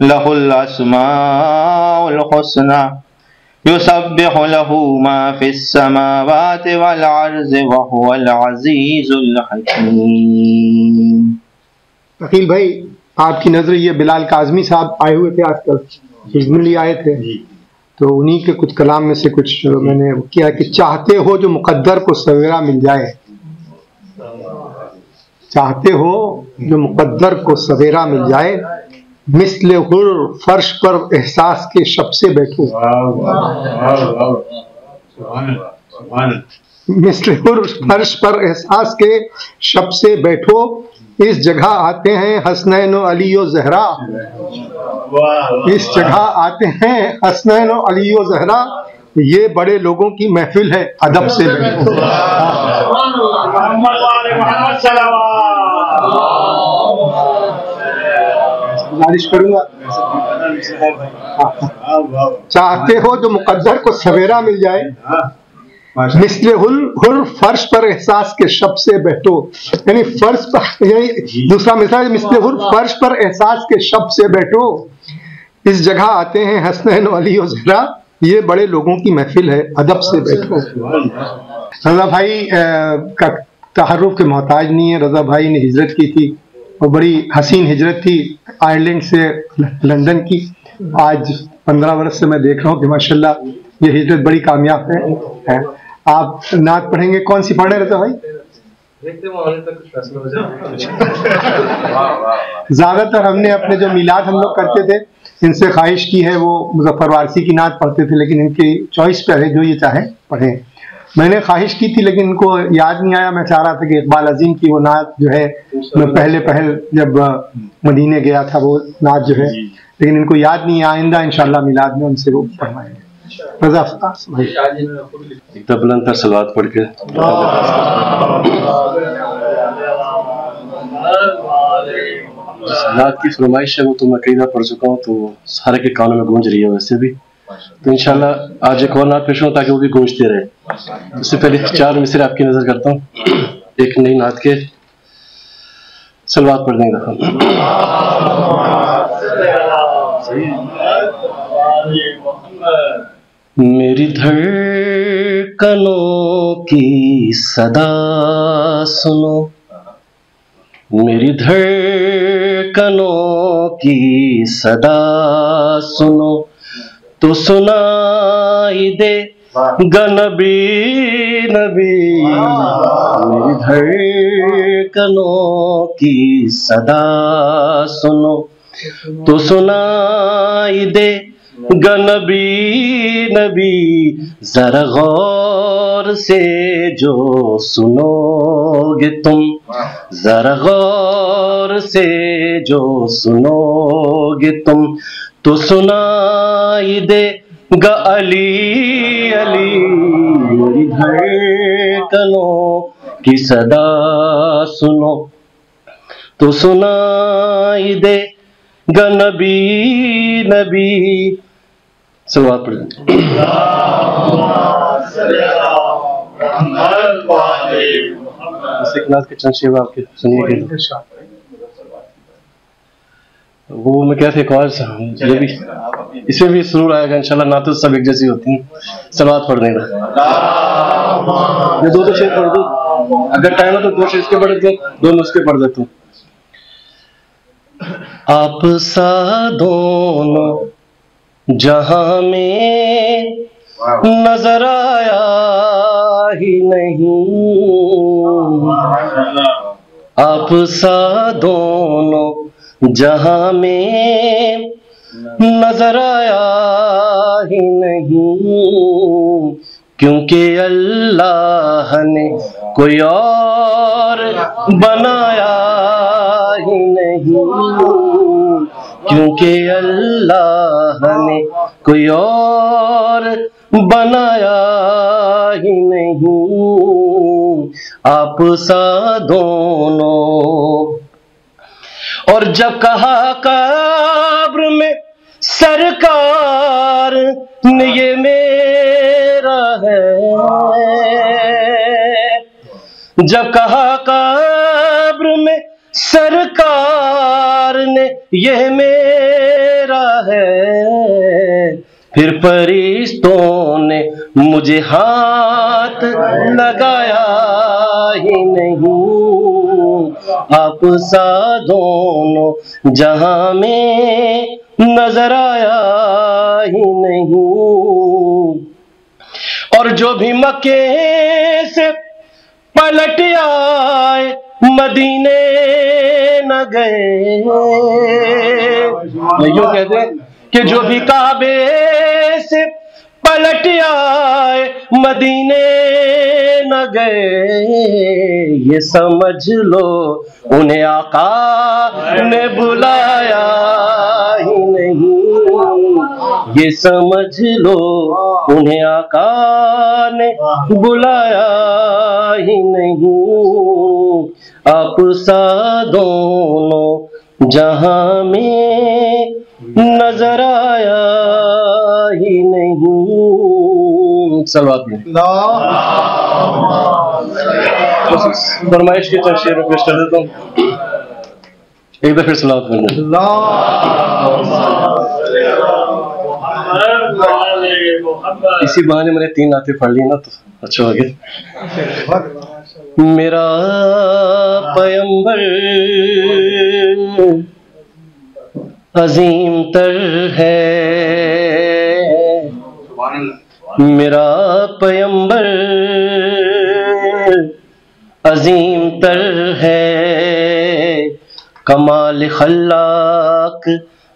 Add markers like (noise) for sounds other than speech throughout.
लहुलसमासना भाई आपकी नज़र ये बिलाल काजमी साहब आए हुए थे आजकल हिजमली आए थे तो उन्हीं के कुछ कलाम में से कुछ मैंने किया कि चाहते हो जो मुकद्दर को सवेरा मिल जाए चाहते हो जो मुकद्दर को सवेरा मिल जाए मिसल हुर फर्श पर एहसास के शब से बैठो। मिसल हुर फर्श पर एहसास के शब से बैठो। इस जगह आते हैं हसनैन अली जहरा। इस जगह आते हैं हसनैन अली जहरा। ये बड़े लोगों की महफिल है अदब से बैठो मोहम्मद वाले मोहम्मद सलावत गुजारिश करूँगा। चाहते हो जो मुकद्दर को सवेरा मिल जाए। मिसले हुल हुर फर्श पर एहसास के शब से बैठो। यानी फर्श पर यानी दूसरा मिसरा है, मिसले हुल फर्श पर एहसास के शब से बैठो। इस जगह आते हैं हसनैन अली और जहरा। ये बड़े लोगों की महफिल है अदब से बैठो। रजा भाई का तहरुफ के मोहताज नहीं है। रजा भाई ने हिजरत की थी। और बड़ी हसीन हिजरत थी आयरलैंड से लंदन की। आज पंद्रह वर्ष से मैं देख रहा हूँ कि माशाल्लाह ये हिजरत बड़ी कामयाब है, है। आप नात पढ़ेंगे? कौन सी पढ़ रहे रजा भाई? ज़्यादातर हमने अपने जो मिलाद हम लोग करते थे इनसे ख्वाहिश की है वो मुजफ्फर वारसी की नात पढ़ते थे लेकिन इनकी चॉइस पे है जो ये चाहे पढ़े। मैंने ख्वाहिश की थी लेकिन इनको याद नहीं आया। मैं चाह रहा था कि इकबाल अजीम की वो नात जो है मैं पहले पहल जब मदीने गया था वो नात जो है लेकिन इनको याद नहीं आइंदा इंशाल्लाह मिलाद में उनसे वो पढ़वाएँगे सलवात पढ़ के? रात की फरमाइश है वो तो मैं कई बार पढ़ चुका हूँ तो सारे के कानों में गूंज रही है वैसे भी। तो इंशाल्लाह आज एक और नात पेश हूँ ताकि वो भी गूंजते रहे। उससे पहले चार मिसरे आपकी नज़र करता हूँ। एक नई नात के सलवात पढ़ने का मेरी धड़कनों की सदा सुनो। मेरी धड़कनों की सदा सुनो। तो सुनाई दे गनबी नबी मेरी धड़कनों की सदा सुनो। तो सुनाई दे गनबी नबी जरा गौर से जो सुनोगे तुम। जरा गौर से जो सुनोगे तुम। तो सुनाई दे ग अली अली। मेरी धड़कनों की सदा सुनो। तो सुनाई दे ग नबी नबी। सलवात के चंद शेवा आपके सुनिए। वो मैं क्या थे एक और ये भी। इसमें भी सुरूर आएगा इंशाल्लाह ना तो सब एक जैसी होती हैं सलवात पढ़ का मैं दो दो शेर पढ़ दूँ। अगर टाइम हो तो दो शेर इसके पढ़ दूँ दो नुस्खे पढ़ देता हूँ। आप सा दोनों जहाँ में नज़र आया ही नहीं। आप सा दोनों जहाँ में नज़र आया ही नहीं, क्योंकि अल्लाह ने कोई और बनाया ही नहीं, क्योंकि अल्लाह ने कोई और बनाया ही नहीं। आप सा दोनों और जब कहा कब्र में, सरकार ने ये मेरा है। जब कहा कब्र में, सरकार ने ये मेरा है, फिर फरिश्तों ने मुझे हाथ लगाया ही नहीं। आप सा दोनों जहाँ में नज़र आया ही नहीं। और जो भी मके से पलट आए, मदीने न गए। यूँ कहते कि जो भी काबे से पलट आए मदीने न गए, ये समझ लो, उन्हें आका ने बुलाया ही नहीं। ये समझ लो, उन्हें आका ने बुलाया ही नहीं। आप सा दोनों जहाँ में नज़र आया ही नहीं। सलवात में। फरमाइश की चंद शेर पेश कर देता हूँ। एक बार फिर सलावत करना इसी बहाने मैंने तीन आते पढ़ ली ना तो अच्छा हो गया। मेरा पयंबर अजीम तर है। मेरा पयंबर अजीम तर है, कमाल खल्लाक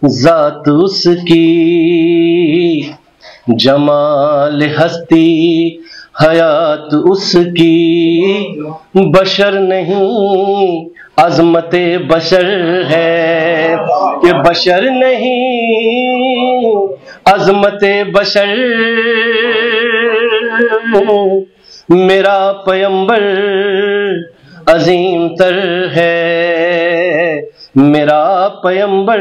जात उसकी, जमाल हस्ती हयात उसकी, बशर नहीं अजमत बशर है ये बशर नहीं, अजमत बशर। मेरा पयंबर अजीम तर है, मेरा पयंबर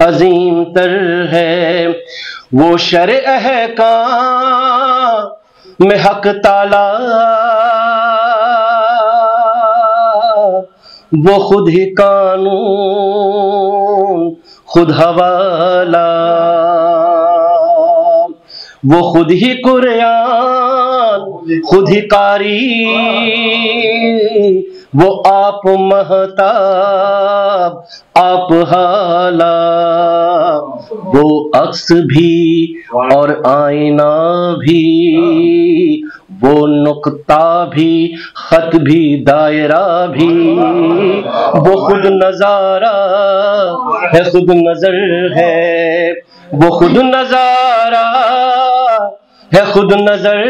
अजीम तर है। वो शर का में हक ताला वो खुद ही कानून, खुद हवाला। वो खुद ही कुरान, खुद ही कारी वो आप महताब, आप हाला वो अक्स भी और आईना भी, वो नुकता भी, खत भी, दायरा भी, वो खुद नज़ारा है, खुद नज़र है, वो खुद नज़ारा है, खुद नज़र।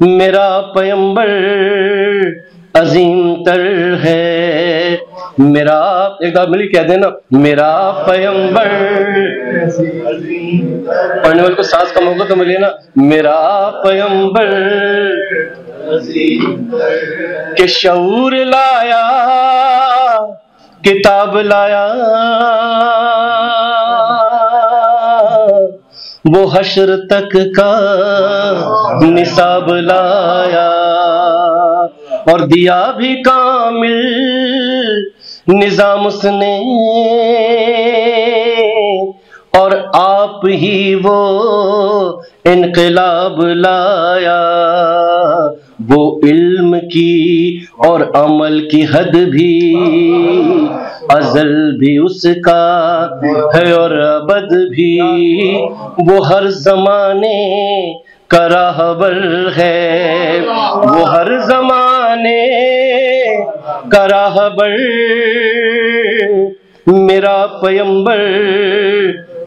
मेरा पयंबर अजीम तर है। मेरा एक बार मिली कह देना, मेरा पयंबर पढ़ने वाले को सांस कम होगा तो मिले ना, मेरा पयंबर के शूर लाया, किताब लाया। वो हशर तक का निसाब लाया। और दिया भी कामिल निज़ाम उसने और आप ही वो इनकलाब लाया। वो इल्म की और अमल की हद भी, अजल भी उसका है और अबद भी। वो हर जमाने का राहबर है। वो हर जमाने का राहबर मेरा पयंबर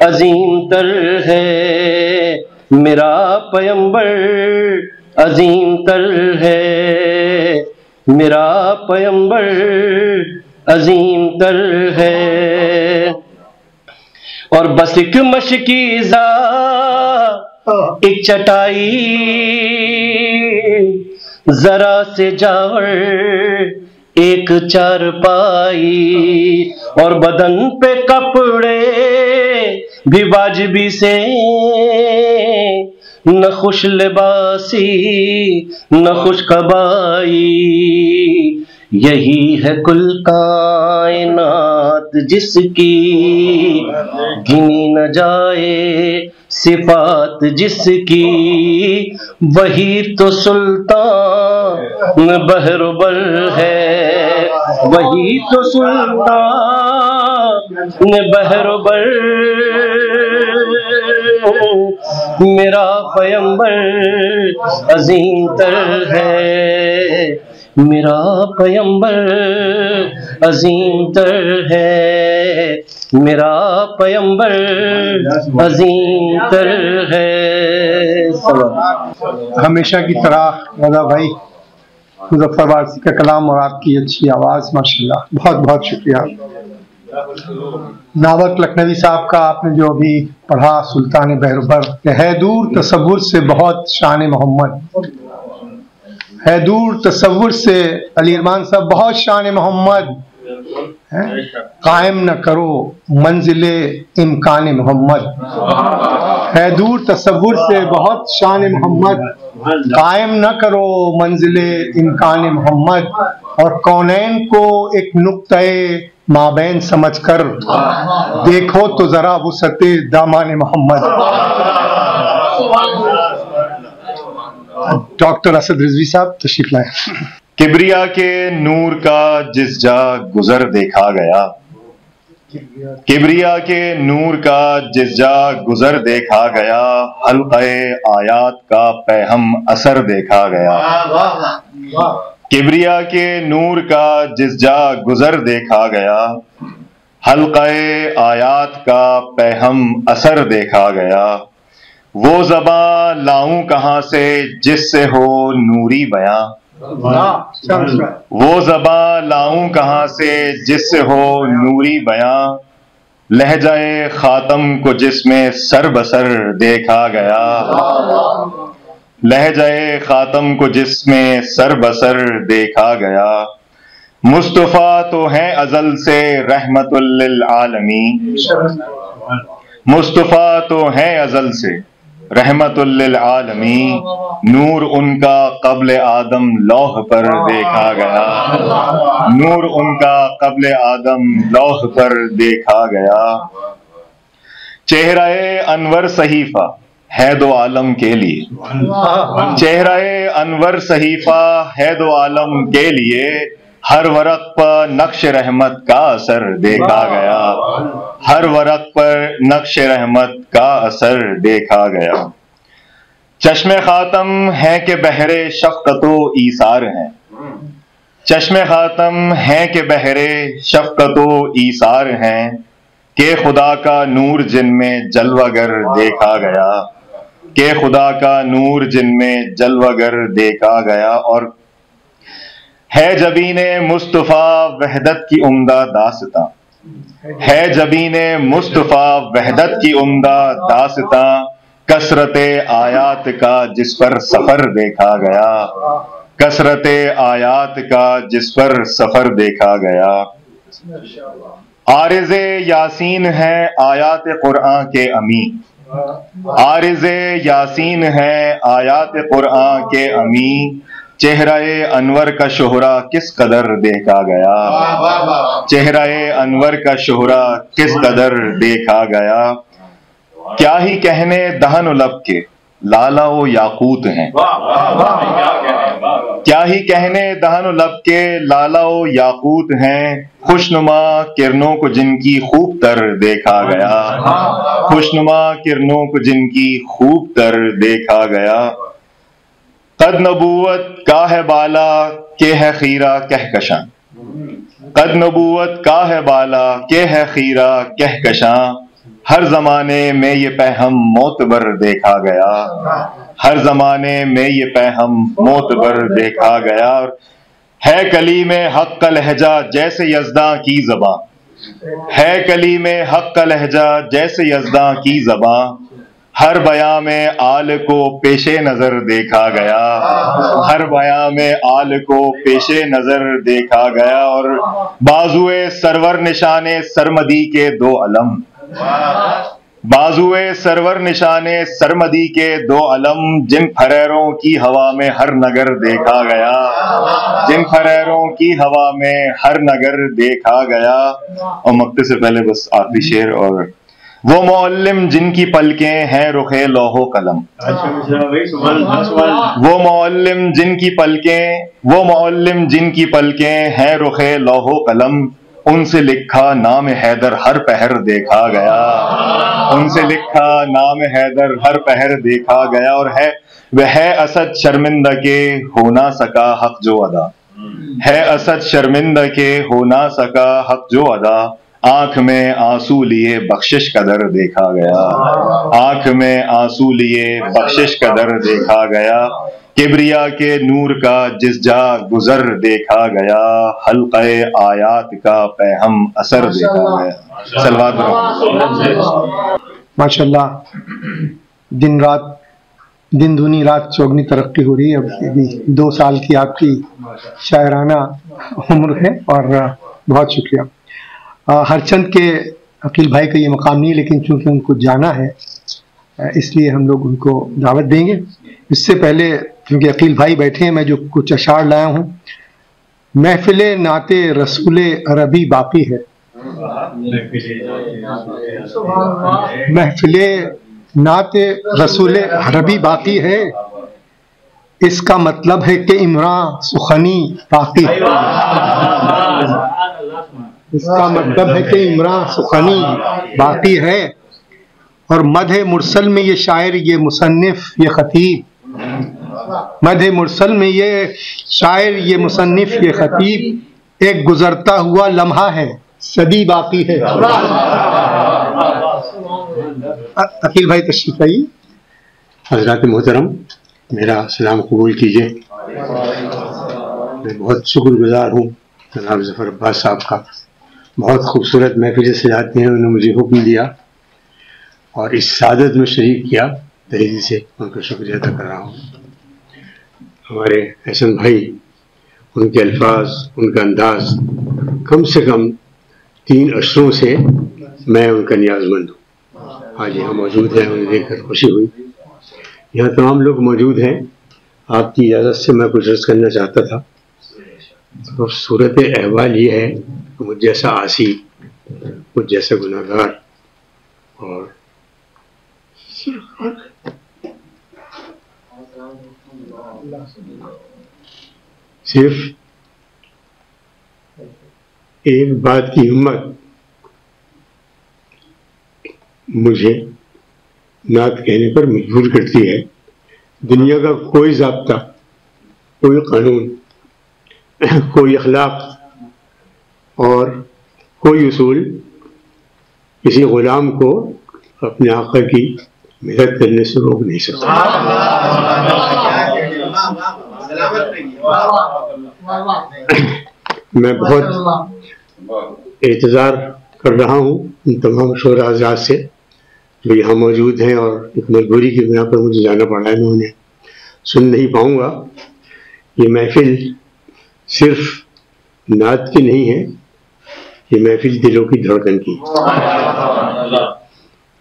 अजीम तर है। मेरा पयंबर अजीम तर है। मेरा पयंबर अजीम तर है। और बस एक मशकीजा एक चटाई जरा से जावर एक चार पाई और बदन पे कपड़े भी वाजबी से। न खुश लिबासी, न खुश कबाई। यही है कुल कायनात जिसकी गिनी न जाए। सिफात जिसकी, वही तो सुल्तान बहरबल है। वही तो सुल्तान बहरबल। मेरा पयंबर अजीम तर है। मेरा पयंबर अजीम तर है। मेरा पयंबर अजीम तर है। हमेशा की तरह, रजा भाई, मुजफ्फरबाद का कलाम और आपकी अच्छी आवाज़, माशाल्लाह बहुत बहुत शुक्रिया। नावक लखनवी साहब का आपने जो अभी पढ़ा सुल्तान बहरबर है दूर तस्वुर से बहुत शान मोहम्मद है दूर तस्वुर से अली अरमान साहब, बहुत शान मोहम्मद। कायम न करो मंजिल इम्कान मोहम्मद। है दूर तस्वुर से बहुत शान मोहम्मद। कायम न करो मंजिल इम्कान मोहम्मद। और कौनैन को एक नुक्तए माबैन समझकर देखो तो जरा वसते दामान मोहम्मद। डॉक्टर असद रिजवी साहब, तशरीफ़ लाए। किबरिया के नूर का जिस जा गुजर देखा गया, किबरिया के नूर का जिस जा गुजर देखा गया, हल्के आयात का पैहम असर देखा गया। किबरिया के नूर का जिस जा गुजर देखा गया, हल्के आयात का पैहम असर देखा गया। वो जबा लाऊं कहाँ से जिससे हो नूरी बयां। वो जबा लाऊं कहाँ से जिससे हो नूरी बयां। लहजाए खातम को जिसमें सर बसर देखा गया। लहजाए खातम को जिसमें सर बसर देखा गया। मुस्तफ़ा तो है अजल से रहमतुल्लिल आलमी मुस्तफ़ा तो है अजल से। रहमतुल्लिल आलमी नूर उनका कबल आदम लौह पर देखा गया। नूर उनका कबल आदम लौह पर देखा गया। चेहरा अनवर सहीफा है दो आलम के लिए। चेहरा अनवर सहीफा है दो आलम के लिए। हर वरक पर नक्श रहमत का असर देखा गया। हर वरक पर नक्श रहमत का असर देखा गया। चश्मे खातम है के बहरे शफकतो ईसार हैं। चश्मे खातम है के बहरे शफकतो ईसार हैं के खुदा का नूर जिनमें जलवागर देखा गया। के खुदा का नूर जिनमें जलवागर देखा गया और है जबीन मुस्तफ़ा वहदत की उम्दा दासता। है जबीन मुस्तफ़ा वहदत की उम्दा दासता, कसरत आयात का जिस पर सफ़र देखा गया। कसरत आयात का जिस पर सफ़र देखा गया। आरज यासीन है आयात कुरान के अमी। आरज यासीन है आयात कुरान के अमी। चेहराए अनवर का शोहरा किस कदर देखा गया? चेहराए अनवर का शोहरा किस कदर देखा गया? क्या ही कहने दहन लब के लाला वो याकूत हैं। क्या ही कहने दहन लब के लाला वो याकूत हैं। खुशनुमा किरणों को जिनकी खूब तर देखा गया। खुशनुमा किरणों को जिनकी खूब तर देखा गया। कद नबूवत का है बाला, के है खीरा कहकशां कद नबूवत का है बाला, के है खीरा कहकशां हर जमाने में ये पैहम मोतबर देखा गया। हर जमाने में ये पैहम मोतबर देखा गया। और है कली में हक का लहजा, जैसे यजदा की जबा। है कली में हक का लहजा, जैसे यजदा की जबा। हर बया में आल को पेशे नज़र देखा गया। हर बया में आल को पेशे नज़र देखा गया और बाजुए सरवर निशाने सरमदी के दो अलम। बाजुए सरवर निशाने सरमदी के दो अलम, जिन फरेरों की हवा में हर नगर देखा गया। जिन फरेरों की हवा में हर नगर देखा गया। और मक्ते से पहले बस आखिरी शेर और वो मोल्लिम जिनकी पलकें हैं, रुखे लोहो कलम। वो मोल्लिम जिनकी पलकें, वो मोल्लिम जिनकी पलकें हैं, रुखे लोहो कलम। उनसे लिखा नाम हैदर हर पहर देखा गया। उनसे लिखा नाम हैदर हर पहर देखा गया और है, वह असद शर्मिंदा के हो ना सका हक जो अदा। है असद शर्मिंदा के हो ना सका हक जो अदा। आँख में आँसू लिए बख्शिश का दर देखा गया। आँख में आँसू लिए बख्शिश का दर देखा गया। किबरिया के नूर का जिस जा गुजर देखा गया। हल्के आयात का पैहम असर देखा गया। सलवात माशाल्लाह, दिन रात, दिन दूनी रात चौगनी तरक्की हो रही है। अभी दो साल की आपकी शायराना उम्र है और बहुत शुक्रिया। हरचंद के अकील भाई का ये मकाम नहीं लेकिन चूँकि उनको जाना है इसलिए हम लोग उनको दावत देंगे। इससे पहले क्योंकि अकील भाई बैठे हैं, मैं जो कुछ अशार लाया हूँ, महफिल नाते रसूल अरबी बाकी है। महफिल नाते रसूल अरबी बाकी है। इसका मतलब है कि इमरान सुखनी बाकी इसका मतलब है कि इमरान सुखनी बाकी है। और मध मुरसल में ये शायर, ये मुसनफ़ ये खतीब। मध मुरसल में ये शायर, ये मुसनफ़ ये खतीब एक गुजरता हुआ लम्हा है, सदी बाकी है। अ- अखिल भाई, तशरीफ़ आइए हज़रत मोहतरम, मेरा सलाम कबूल कीजिए। मैं बहुत शुक्रगुजार हूँ जनाब जफ़र अब्बास साहब का। बहुत खूबसूरत महफिल सजाते हैं, उन्होंने मुझे हुक्म दिया और इस सादत में शरीक किया। तहरी से उनका शुक्रिया अदा कर रहा हूँ। हमारे एहसन भाई, उनके अल्फाज, उनका अंदाज, कम से कम तीन अशरों से मैं उनका न्याजमंद हूँ। आज यहाँ मौजूद है, उन्हें देखकर खुशी हुई। यहाँ तमाम लोग मौजूद हैं। आपकी इजाज़त से मैं कुछ अर्ज़ करना चाहता था। तो सूरत अहवाल ये है मुझ जैसा आसी, मुझ जैसा गुनागार और सिर्फ़ एक बात की हिम्मत, मुझे नात कहने पर मजबूर करती है, दुनिया का कोई जबता, कोई कानून (laughs) कोई अखलाक और कोई उसूल किसी गुलाम को अपने आका की मेहनत करने से रोक नहीं सकता। मैं बहुत इंतज़ार कर रहा हूँ इन तमाम शोर आज़ाद से जो यहाँ मौजूद हैं और एक मजबूरी की बिना पर मुझे जाना पड़ा है, मैं उन्हें सुन नहीं पाऊँगा। ये महफिल सिर्फ़ नात की नहीं है, ये महफिल दिलों की धड़कन की।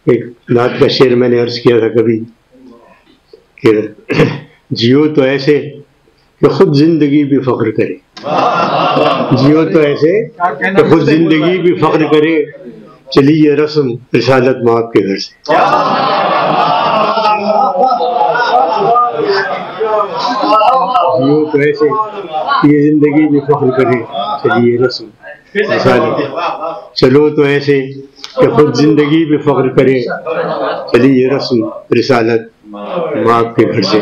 एक नात का शेर मैंने अर्ज़ किया था कभी कि जियो तो ऐसे कि खुद ज़िंदगी भी फख्र करे। जियो तो ऐसे कि खुद ज़िंदगी भी फख्र करे, चली ये रस्म रिसालत माँ आपके घर से। जियो तो ऐसे ये ज़िंदगी भी फख्र करे, चलिए रिसालत चलो तो ऐसे कि खुद ज़िंदगी भी फख्र करे चली ये रस्म रिसालत माँ आपके घर से।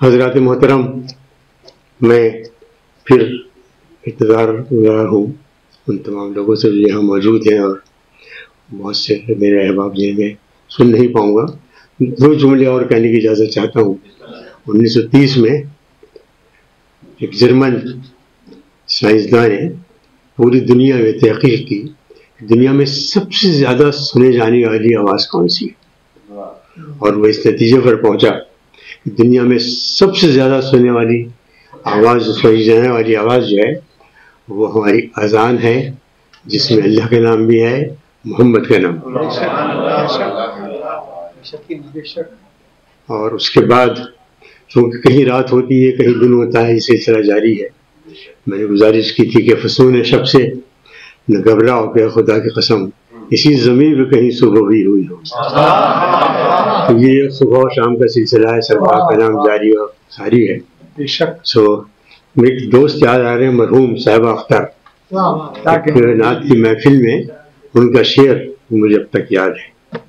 हज़रत मोहतरम, मैं फिर इंतज़ार गुजार हूँ। उन तमाम लोगों से जो यहाँ मौजूद हैं और बहुत से मेरे अहबाब जिन्हें मैं सुन नहीं पाऊँगा। दो जुमले और कहने की इजाज़त चाहता हूँ। 1930 में एक जर्मन साइंसदान ने पूरी दुनिया में तहकीक की दुनिया में सबसे ज़्यादा सुने जाने वाली आवाज़ कौन सी है और वो इस नतीजे पर पहुँचा कि दुनिया में सबसे ज़्यादा सुने वाली आवाज़ सुनी जाने वाली आवाज़ जो है वो हमारी अजान है जिसमें अल्लाह का नाम भी है मोहम्मद का नाम और उसके बाद चूँकि कहीं रात होती है कहीं दिन होता है ये सिलसिला जारी है। मैंने गुजारिश की थी कि फसून शब से न घबराओ के खुदा की कसम इसी ज़मीन में कहीं सुबह भी हुई हो। तो ये सुबह और शाम का सिलसिला है सरकार का नाम जारी और सारी है। सो मेरे दोस्त याद आ रहे हैं मरहूम साहिबा अख्तर। नात की महफिल में उनका शेर मुझे अब तक याद है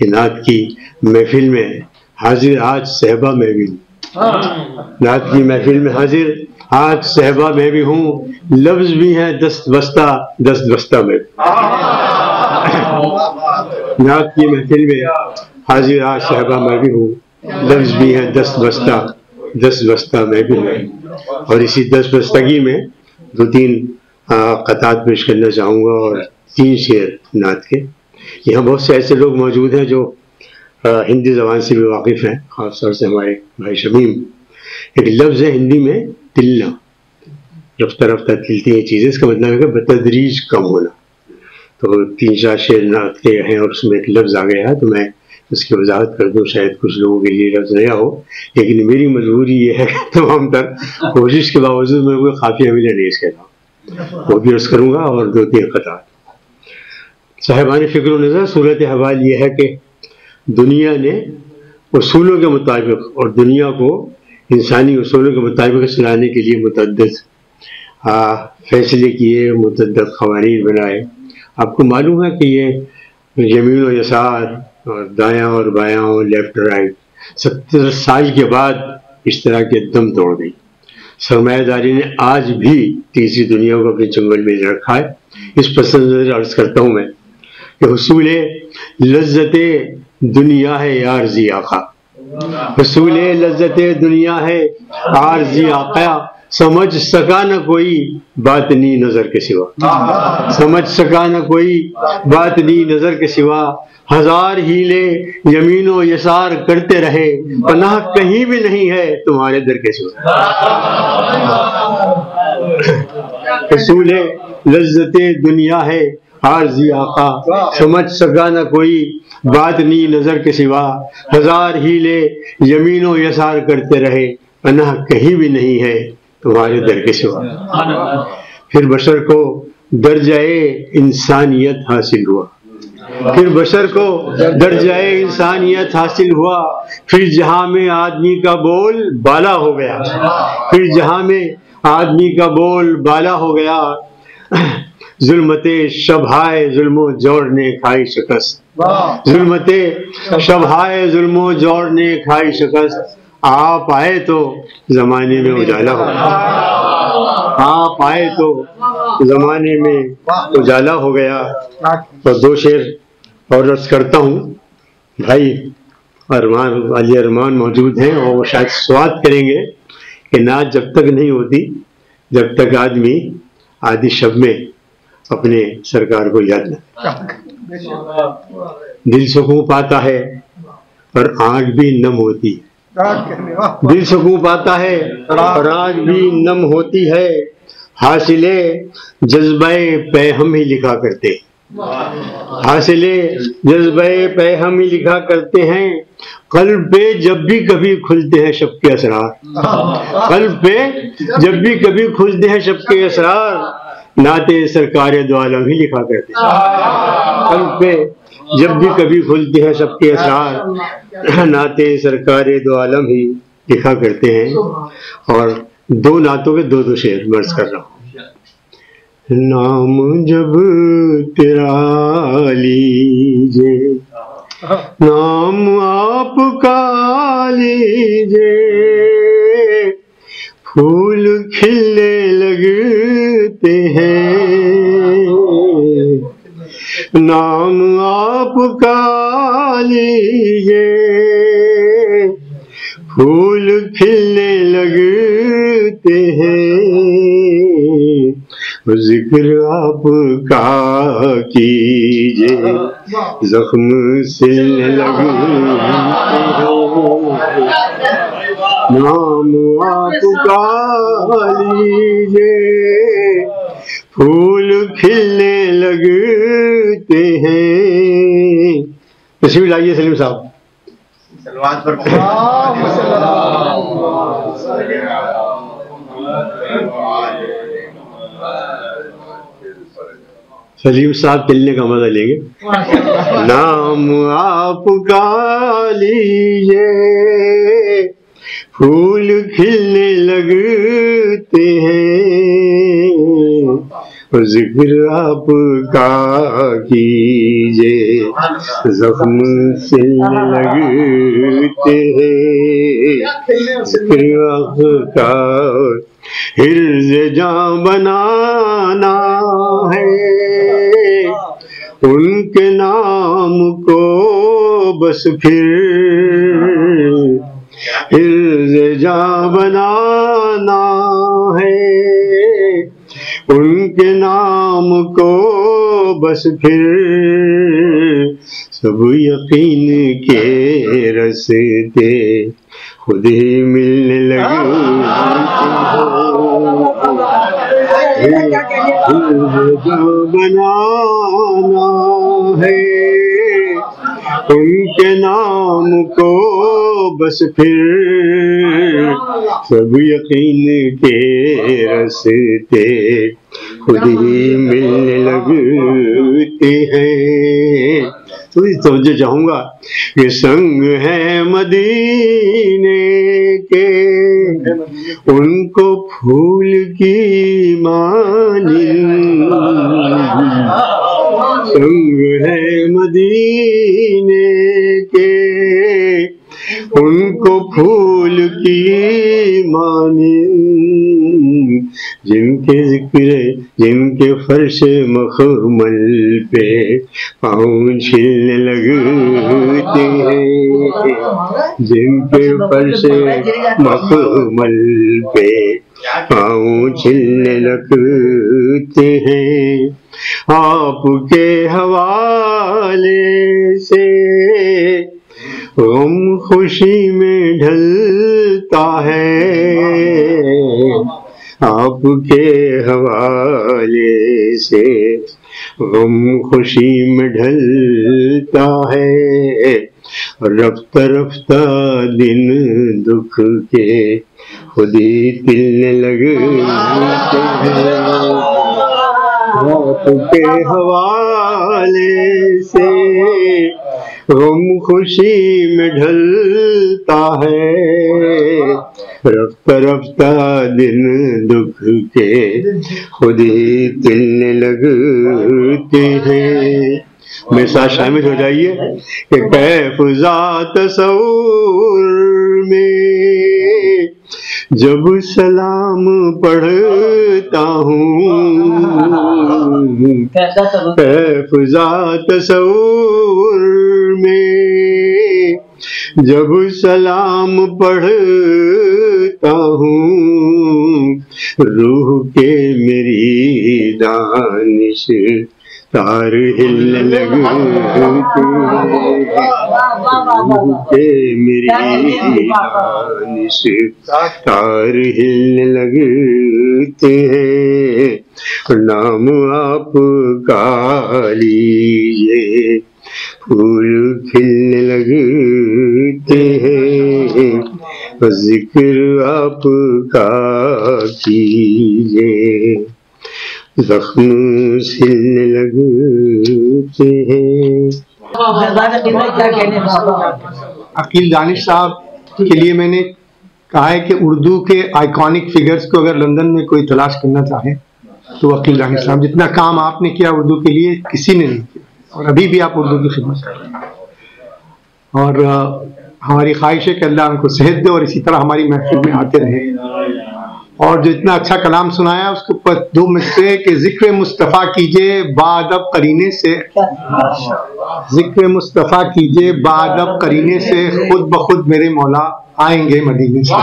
कि नात की महफिल में हाजिर आज सहबा में भी हूँ। नात की महफिल में हाजिर, आज सहबा में भी हूँ, लफ्ज भी हैं दस्त बस्ता दस्त बस्ता में। नात की महफिल में हाजिर, आज सहबा में भी हूँ, लफ्ज भी है दस बस्ता दस बस्ता भी में और इसी दस बस्तगी में दो तीन कतात पेश करना चाहूँगा और तीन शेर नात के। यहाँ बहुत से ऐसे लोग मौजूद हैं जो हिंदी ज़बान से भी वाकिफ़ हैं, ख़ासतौर से हमारे भाई शमीम। एक लफ्ज़ है हिंदी में, तिलना। रफ्ता रफ्ता तिलती हैं चीज़ें, इसका मतलब है कि बतदरीज कम होना। तो तीन चार शेर नात के हैं और उसमें एक लफ्ज़ आ गया है तो मैं उसकी वजाहत कर दूँ, शायद कुछ लोगों के लिए लफ्ज़ नया हो। लेकिन मेरी मजबूरी ये है कि (laughs) तमाम तर कोशिश के बावजूद मैं कोई काफ़ी मिले नहीं इसके अलावा वो भी अर्ज़ करूँगा और दो तीन कतार साहिबान फ़िक्र नज़र सूरत हवाल ये है कि दुनिया ने असूलों के मुताबिक और दुनिया को इंसानी असूलों के मुताबिक चलाने के लिए मुतद फैसले किए मुतद खवानी बनाए। आपको मालूम है कि ये ज़मीन और यसार और दायां और बायां और लेफ़्ट राइट सत्तर साल के बाद इस तरह के दम तोड़ गई सरमायादारी ने आज भी तीसरी दुनिया को अपने चंगल में रखा है। इस पसंद अर्ज़ करता हूँ मैं कि हसूल लज्जत दुनिया है आरजी आका हसूल लज्जत दुनिया है आरजी आका समझ सका न कोई बात नहीं नज़र के सिवा। समझ सका न कोई बात नहीं नज़र के सिवा। हज़ार हीले यमीनो यसार करते रहे। पनाह कहीं भी नहीं है तुम्हारे दर के सिवा। रसूल लज्जत दुनिया है आरजी आका समझ सका न कोई बात नहीं नज़र के सिवा हज़ार हीले यमीनो यसार करते रहे, पनाह कहीं भी नहीं है तुम्हारे दर के सिवा। फिर बशर को दर्जाए इंसानियत हासिल हुआ। फिर बशर को दर्जाए इंसानियत हासिल हुआ। फिर जहाँ में आदमी का बोल बाला हो गया। फिर जहाँ में आदमी का बोल बाला हो गया। (clears throat) जुल्मते शभाए जुल्मो जोड़ ने खाई शिकस्त। जुल्मते शभाए जुल्मो जोड़ ने खाई शिकस्त। आप आए तो जमाने में उजाला हो। आप आए तो जमाने में उजाला हो गया। तो दो शेर और रस करता हूँ। भाई अरमान वाली अरमान मौजूद हैं और वो शायद स्वाद करेंगे कि नाच जब तक नहीं होती, जब तक आदमी आदि शब में अपने सरकार को याद न दिल सुकून पाता है और आँख भी नम होती है। दिल सुकून पाता है और आग भी नम होती है। हासिले जज्बे पे हम ही लिखा करते हासिले जज्बे पे हम ही लिखा करते हैं। कल पे जब भी कभी खुलते हैं शब के असरार। कल पे जब भी कभी खुलते हैं शब के असरार। नाते सरकार दो आलम ही लिखा करते पे जब भी कभी खुलती हैं सबके असरार, नाते सरकार दो आलम ही लिखा करते हैं। और दो नातों के दो दो शेर मर्ज कर रहा हूँ। नाम जब तेरा लीजे नाम आपका लीजे फूल खिलने लगते हैं। नाम आपका लीजिए फूल खिलने लगते हैं। ज़िक्र आपका कीजिए, जख्म सिलने लगते नाम आपका लीजिए फूल खिलने लगते हैं। तस्वीर लाइए सलीम साहब। (laughs) सलीम साहब खिलने का मज़ा लेंगे। नाम आपका लीजिए फूल खिलने लगते हैं। ज़िक्र आपका कीजिए, जख्म से लगते हैं। ज़िक्र आपका हिर्ज जा बनाना है, उनके नाम को बस फिर फिर जा बनाना है। उनके नाम को बस फिर सब यकीन के रस्ते खुद ही मिलने लगे। बनाना है। उनके नाम को बस फिर सब यकीन के रस्ते खुद ही मिलने लगते हैं। तो इस चाहूँगा कि संग है मदीने के। उनको फूल की मानी संग है मदीने फूल की मानी जिनके ज़िक्र, जिनके फर्श मखमल पे पाँव छिलने लगते हैं, जिनके फर्श मखमल पे पाँव छिलने लगते हैं। आपके हवाले से गम खुशी में ढलता है। आपके हवाले से गम खुशी में ढलता है। रफ्ता रफ्ता दिन दुख के खुद ही तिलने लगते हैं। आपके हवाले से गम खुशी में ढलता है। रफ्ता रफ्ता दिन दुख के खुद ही तिलने लगते हैं। मेरे साथ शामिल हो जाइए कि कैफ जात में जब सलाम पढ़ता हूँ। कैफजा तस्वुर जब सलाम पढ़ता हूँ, रूह के मेरी दानिश तार हिल रूह के मेरी दानिश तार हिल लगते हैं। नाम आप लीजिए। फूल खिलने लगते हैं। ज़िक्र आप का कीजिए। जख्म सिलने लगते हैं। अकील दानिश साहब, के लिए मैंने कहा है कि उर्दू के आइकॉनिक फिगर्स को अगर लंदन में कोई तलाश करना चाहे तो वकील दानिश साहब, जितना काम आपने किया उर्दू के लिए, किसी ने नहीं किया। और अभी भी आप उर्दू की खिदमत कर रहे हैं। और हमारी ख्वाहिश है कि अल्लाह उनको सेहत दे और इसी तरह हमारी महफिल में आते रहे। और जो इतना अच्छा कलाम सुनाया, उसके ऊपर दो मिसरे के ज़िक्र मुस्तफ़ा कीजिए बादब करीने से। ज़िक्र मुस्तफ़ा कीजिए बादब करीने से, खुद ब खुद मेरे मौला आएँगे मदीने से।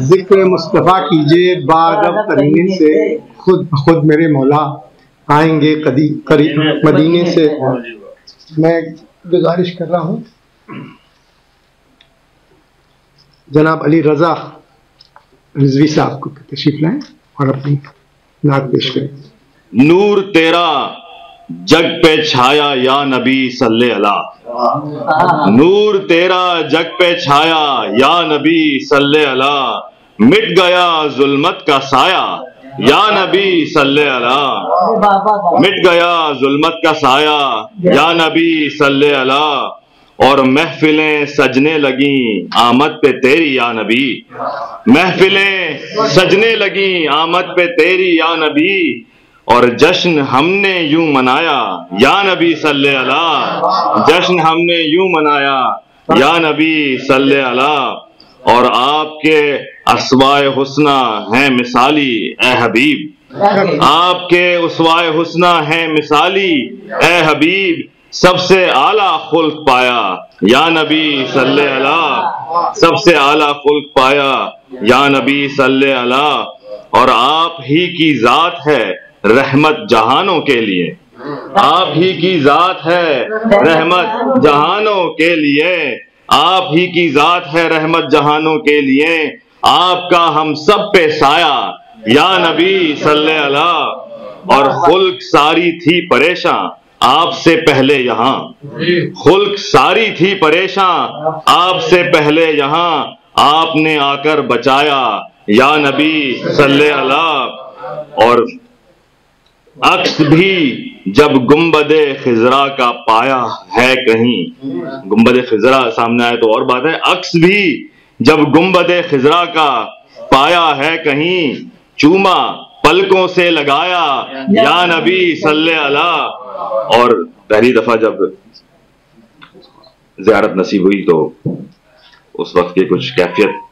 ज़िक्र मुस्तफ़ा कीजिए बादब करीने से खुद खुद मेरे मौला आएँगे कदी करी मदीने से। मैं गुजारिश कर रहा हूँ। जनाब अली रजा रिजवी साहब को तशरीफ़ लाएँ और अपनी नात पेश करें। नूर तेरा। जग पे छाया या नबी सल्ले अला। नूर तेरा जग पे छाया या नबी सल्ले अला। मिट गया जुल्मत का साया या नबी सल्ले अला। मिट गया जुल्मत का साया या नबी सल्ले अला। और महफिलें सजने लगी आमद पे तेरी या नबी। महफिलें सजने लगी आमद पे तेरी या नबी। और जश्न हमने यूँ मनाया, या नबी सल्ले अला जश्न हमने यूँ मनाया, या नबी सल्ले अला और आपके असवाए हुसना हैं मिसाली, ए हबीब। आपके उसवाए हुस्ना हैं मिसाली, ए हबीब। सबसे आला खुल्क पाया, या नबी सल्ले अला सबसे आला खुल्क पाया, या नबी सल्ले अला और आप ही की जात है रहमत जहानों के लिए। आप ही की जात है रहमत जहानों के लिए। आप ही की जात है रहमत जहानों के लिए। आपका हम सब पे साया, या नबी सल्ले और खुल्क सारी थी परेशान, आपसे पहले यहाँ। खुल्क सारी थी परेशान, आपसे पहले यहाँ। आपने आकर बचाया, या नबी सल्ले और अक्स भी जब गुंबद खिजरा का पाया है कहीं। गुंबद खिजरा सामने आए तो और बात है। अक्स भी जब गुंबद खिजरा का पाया है कहीं, चूमा पलकों से लगाया, या नबी सल्ले अला। और पहली दफ़ा जब जियारत नसीब हुई तो उस वक्त की कुछ कैफियत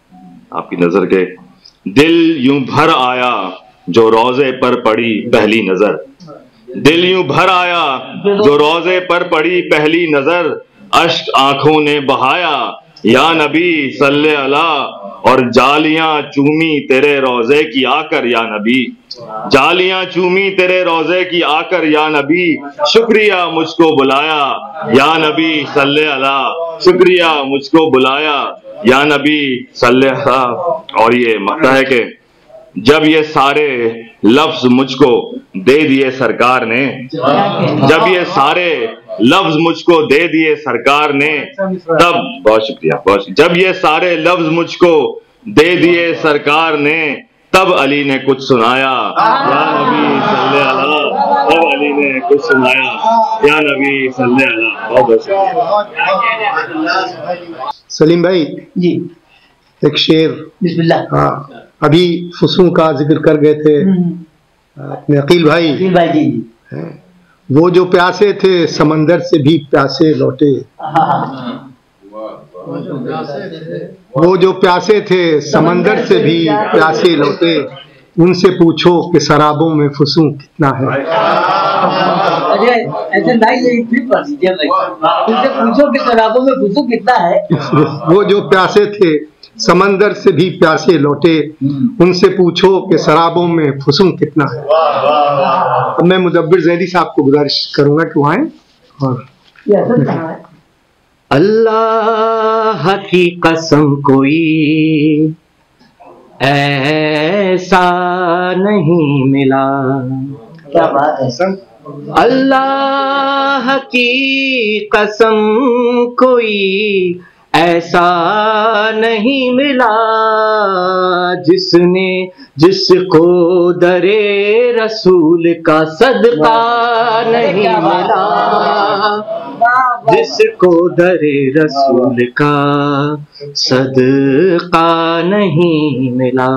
आपकी नज़र के दिल यूँ भर आया। जो रोज़े पर पड़ी पहली नज़र। दिल यूँ भर आया, जो रोज़े पर पड़ी पहली नज़र। अश्क आँखों ने बहाया, या नबी सल्ले अला और जालियाँ चूमी तेरे रोज़े की आकर, या नबी। जालियाँ चूमी तेरे रोज़े की आकर, या नबी, शुक्रिया मुझको बुलाया। या नबी सल्ले अला शुक्रिया मुझको बुलाया। या नबी सल्ले और ये मकता है कि जब ये सारे लफ्ज मुझको दे दिए सरकार ने जब ये सारे लफ्ज मुझको दे दिए सरकार ने तब बहुत शुक्रिया बहुत शुक्रिया। जब ये सारे लफ्ज मुझको दे दिए सरकार ने तब अली ने कुछ सुनाया। या नबी सल्ले तब अली ने कुछ सुनाया। या नबी सल्ले बहुत बहुत सलीम भाई जी। एक शेर। बिस्मिल्लाह। हाँ। अभी फसू का ज़िक्र कर गए थे हम्म, अपने अकील भाई। जी भाई जी वो जो प्यासे थे समंदर से भी प्यासे लौटे। वो जो प्यासे थे समंदर से भी प्यासे लौटे। उनसे पूछो कि शराबों में फुसू कितना है। उनसे पूछो कि शराबों में घुसू कितना है। वो जो प्यासे थे समंदर से भी प्यासे लौटे। उनसे पूछो कि शराबों में फुसू कितना है। अब मैं मुदब्बिर जैदी साहब को गुजारिश करूँगा कि आए और ये असल कहाँ है? अल्लाह की कसम कोई ऐसा नहीं मिला। क्या बात है? अल्लाह की कसम कोई ऐसा नहीं मिला जिसने जिसको दरे रसूल का सदका नहीं मिला। जिसको दरे रसूल का सदका नहीं मिला।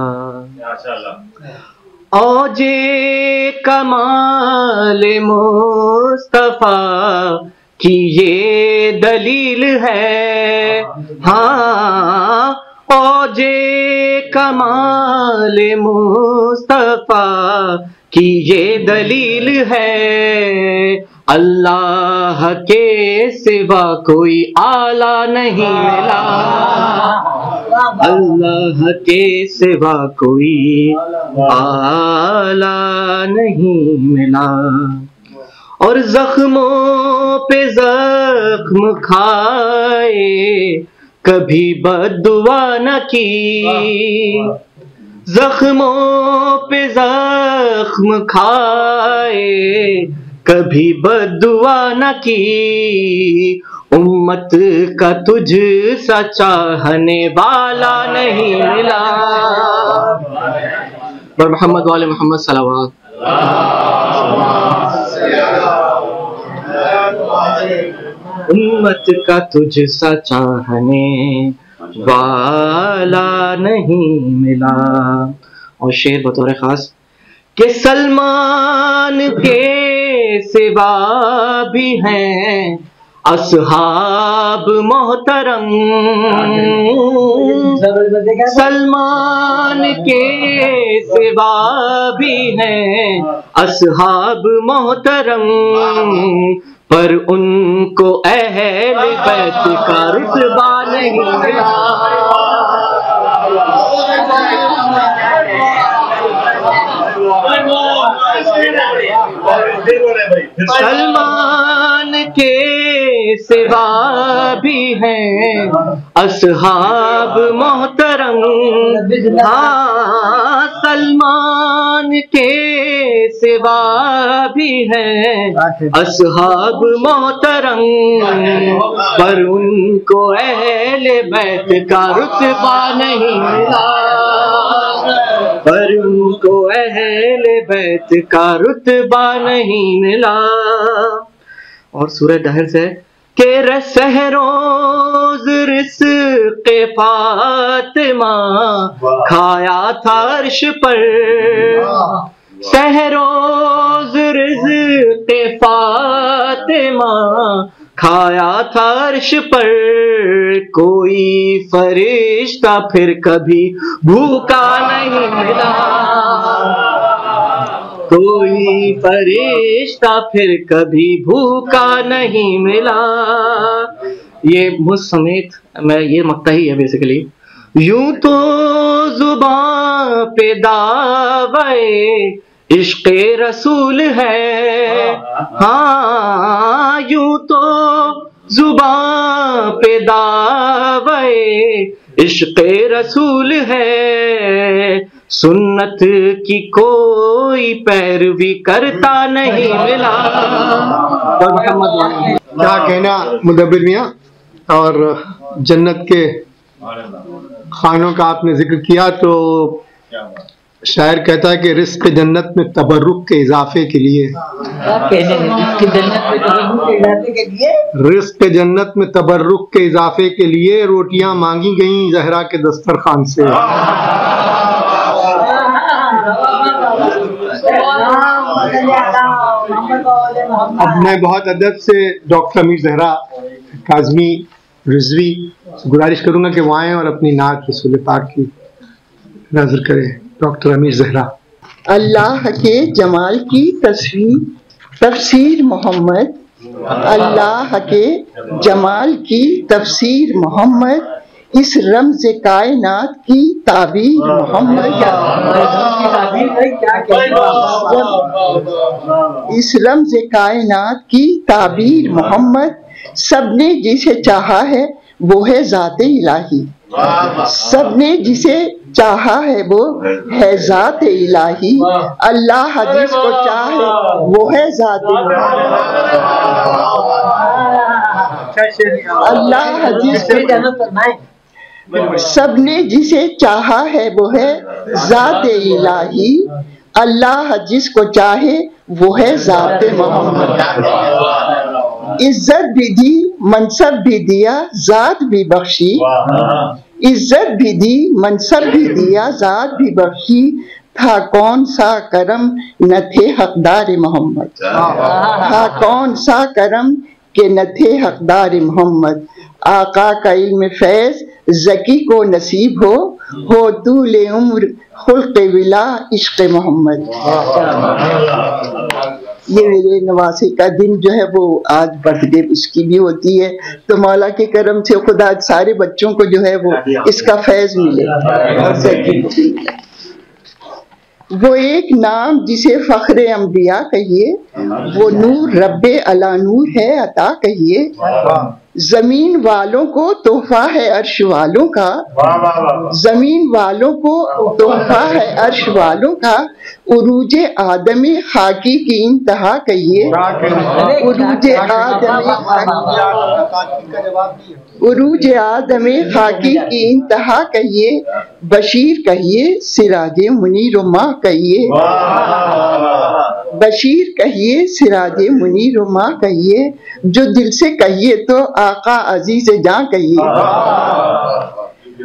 औजे कमाल मुस्तफ़ा की ये दलील है। हाँ औजे कमाल मुस्तफ़ा की ये दलील है। अल्लाह के सिवा कोई आला नहीं मिला। अल्लाह के सिवा कोई आला नहीं मिला। और जख्मों पे जख्म खाए, कभी बदुआ न की। जख्मों पे जख्म खाए, कभी बदुआ न की। उम्मत का तुझ सा चाहने वाला नहीं मिला। बर मोहम्मद वाले मोहम्मद सलावत उम्मत का तुझ सा चाहने वाला नहीं मिला। और शेर बतौर खास कि सलमान के सिवा भी हैं असहाब मोहतरम। सलमान के सिवा भी हैं असहाब मोहतरम। पर उनको अहल बैत का रुतबा नहीं सलमान के सिवा भी हैं, असहाब मोहतरम। हाँ सलमान के सिवा भी हैं। असहाब मोहतरम पर उनको अहले बैत का रुतबा नहीं मिला। पर उनको अहले बैत का रुतबा नहीं मिला। और सूरज दहर से के रहरोज के फातिमा खाया था अर्श पर। सहरोज के फातिमा, खाया था अर्श पर कोई फरिश्ता, फिर कभी भूखा नहीं मिला। कोई फरिश्ता, फिर कभी भूखा नहीं मिला। ये मुझ समेत मैं ये मकता ही है बेसिकली यूँ तो ज़ुबान पे दावे इश्क रसूल है। हाँ। यूँ तो ज़ुबान पे दावे इश्क रसूल है। सुन्नत की कोई पैरवी करता नहीं मिला। क्या कहना मुदब्बिर मियाँ? और जन्नत के खानों का आपने ज़िक्र किया तो शायर कहता है कि रिस्क जन्नत में तबर्रुक के इजाफे के लिए। रिस्क जन्नत में तबर्रुक के इजाफे के लिए रोटियाँ मांगी गईं जहरा के दस्तरखान से। अब मैं बहुत अदब से डॉक्टर अमीर जहरा, काजमी, रिजवी गुजारिश करूँगा कि वो आए और अपनी नात रसूल पाक की। नज़र करें। डॉक्टर अमीर जहरा। अल्लाह के जमाल की तस्वीर तफसीर मोहम्मद। अल्लाह के जमाल की तफसीर मोहम्मद। इस रमज कायनात की ताबीर मोहम्मद। इस रमज कायनात की ताबीर मोहम्मद। सबने जिसे चाहा है वो है ज़ात इलाही सबने जिसे चाहा है वो है ज़ात इलाही। अल्लाह जिसको चाहे, वो है ज़ात अल्लाह फरमाए सबने जिसे चाहा है वो है ज़ात इलाही। अल्लाह जिसको चाहे, वो है ज़ात मोहम्मद। इज़्ज़त भी दी मनसब भी दिया जात भी बख्शी इज़्ज़त भी दी मनसब भी दिया जात भी बख्शी था कौन सा करम न थे हकदार मोहम्मद था कौन सा करम के न थे हकदार मोहम्मद आका का इल्म फैज जकी को नसीब हो हो तूले उम्र, खुल्क विला इश्क मोहम्मद। ये मेरे नवासी का दिन जो है वो आज बर्थडे उसकी भी होती है। तो मौला के करम से खुदा सारे बच्चों को जो है वो इसका फैज मिले। और वो एक नाम जिसे फख्र अम्बिया कहिए, वो नूर रब्बे अला नूर है अता कहिए। ज़मीन वालों को तोहफा है अर्श वालों का। ज़मीन वालों को तोहफा है अर्श वालों का। उरूज आदम खाकी की इंतहा कहिए। उरूज आदम उरूज आदम खाकी की इंतहा कहिए। बशीर कहिए सिराज मुनीर माँ कहिए बशीर कहिए सिराज मुनीर माँ कहिए जो दिल से कहिए तो आका अज़ीज़ जा कहिए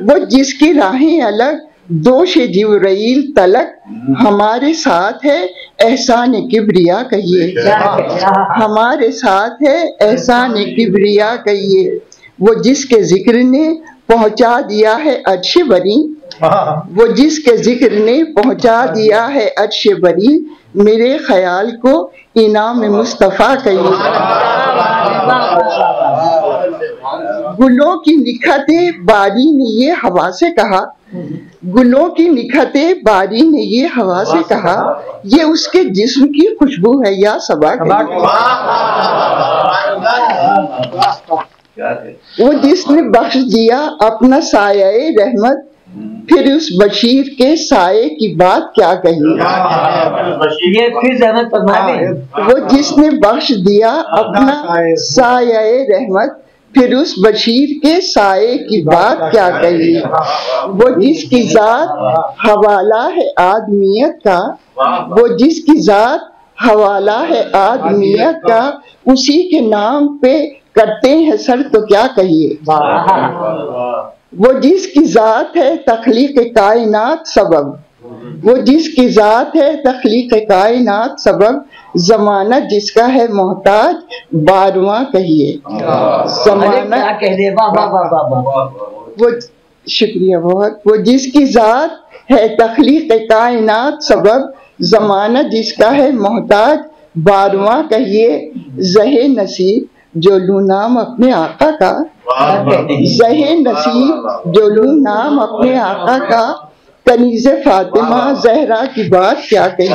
वो जिसकी राहें अलग दोष जिब्राइल तलक हमारे साथ है एहसान किबरिया कहिए हमारे साथ है एहसान किबरिया कहिए। वो जिसके ज़िक्र ने पहुँचा दिया है अच्छे बरी वो जिसके ज़िक्र ने पहुँचा दिया है अच्छे बरी मेरे ख्याल को इनाम मुस्तफ़ा कही गुलों की निखते बारी ने ये हवा से कहा। गुलों की निखते बारी ने ये हवा से कहा। ये उसके जिस्म की खुशबू है या सबा वो जिसने बख्श दिया अपना साया रहमत फिर उस बशीर के साये की बात क्या कही? ये फिर जहमत वो जिसने बख्श दिया अपना साया रहमत फिर उस बशीर के साये की बात क्या कही? वो जिसकी जात हवाला है आदमियत का वो जिसकी जात हवाला है आदमियत का उसी के नाम पे करते हैं सर तो क्या कहिए? वो जिसकी जात है तखलीक कायनात सबब। वो जिसकी जात है तखलीक कायनात सबब जमाना जिसका है मोहताज बारवा कहिए। जमाना कह दे वो शुक्रिया बहुत। वो जिसकी जात है तखलीक कायनात सबब जमाना जिसका है मोहताज बारवा कहिए जहे नसीब जो लू नाम अपने आका का जहे नसीब, जो लू नाम अपने आका का कनीज फातिमा जहरा की बात क्या कही?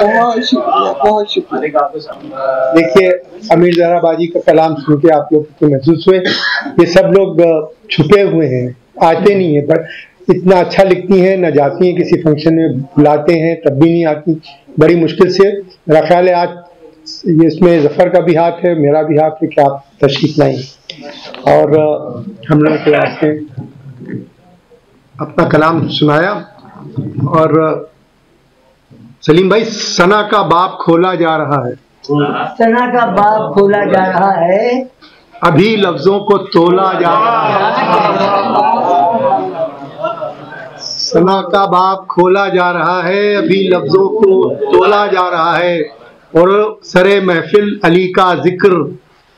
बहुत शुक्रिया देखिए, अमीर जहराबाजी का कलाम सुन के आप लोग को महसूस हुए। ये सब लोग छुपे हुए हैं, आते नहीं है पर इतना अच्छा लिखती हैं ना जाती हैं किसी फ़ंक्शन में बुलाते हैं तब भी नहीं आती। बड़ी मुश्किल से। मेरा ख्याल है आज इसमें ज़फ़र का भी हाथ है मेरा भी हाथ है कि आप तशरीफ़ लाएँ। और हम लोगों के वास्ते अपना कलाम सुनाया। और सलीम भाई सना का बाप खोला जा रहा है। सना का बाप खोला जा रहा है। अभी लफ्जों को तोला जा रहा है। सना का बाप खोला जा रहा है, अभी लफ्जों को तोला जा रहा है और सरे महफिल अली का ज़िक्र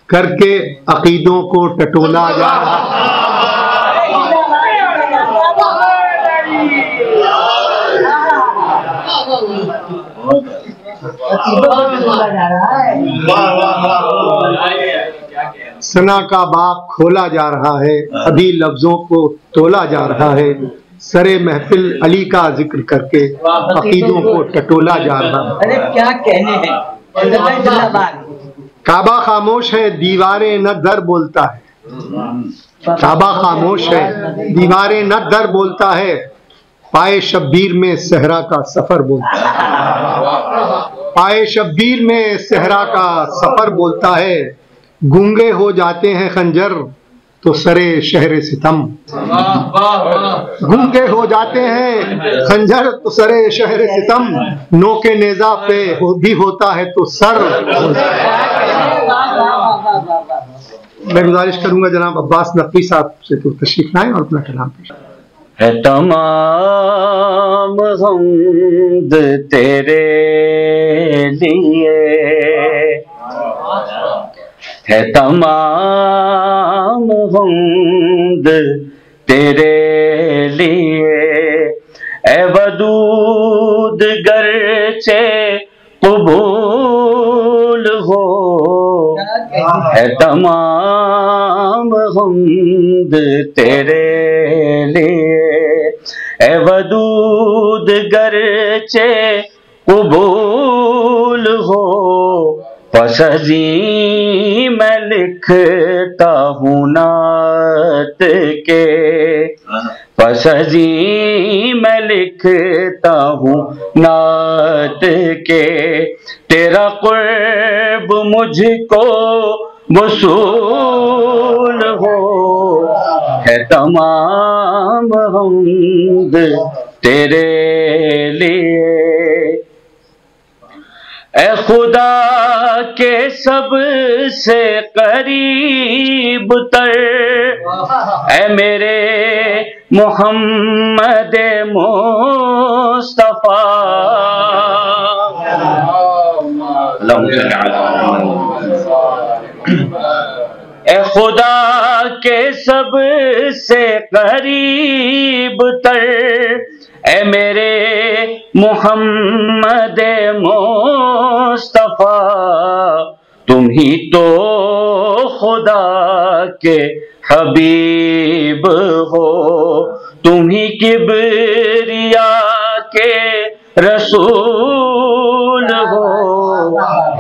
करके अकीदों को टटोला जा रहा है। सना का बाप खोला जा रहा है, अभी लफ्जों को तोला जा रहा है। सरे महफिल अली का ज़िक्र करके अकीदों को टटोला जा रहा अरे क्या कहने हैं? काबा खामोश है दीवारें न दर बोलता है। काबा खामोश है दीवारें न दर बोलता है। पाए शब्बीर में सहरा का सफ़र बोलता है। पाए शब्बीर में सहरा का सफ़र बोलता है। गूँगे हो जाते हैं खंजर तो सरे शहर सितम। गूँगे हो जाते हैं खंजर तो सरे शहर सितम। नो के नेजा पे हो, भी होता है तो सर। मैं गुजारिश करूँगा जनाब अब्बास नकवी साहब से तो तशरीफ़ लाएँ और अपना कलाम पेश है तमाम हमद तेरे लिए। है तमाम हमद तेरे लिए। ए वदूद गरचे कबूल हो। है तमाम हमद तेरे लिए। ए वदूद गरचे कबूल पसजी मैं लिखता हूँ नात के। पसजी मैं लिखता हूँ नात के। तेरा कुर्ब मुझको वसूल हो। है तमाम हमद तेरे लिए। ए खुदा के सबसे करीब तर। ए मेरे मोहम्मद मुस्तफ़ा। ए खुदा के सबसे करीब तर। ए मेरे मोहम्मद मुस्तफ़ा तुम ही तो खुदा के हबीब हो। तुम ही किबरिया के रसूल हो।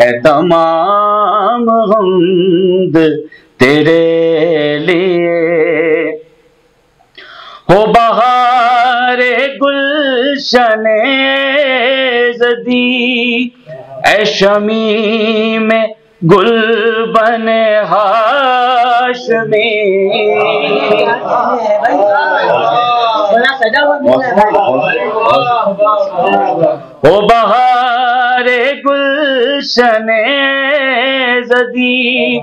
है तमाम हमद तेरे लिए। हो बहार गुलशन जदी ए शमी में गुल बन हाशमी। ओ बहार गुलशन जदी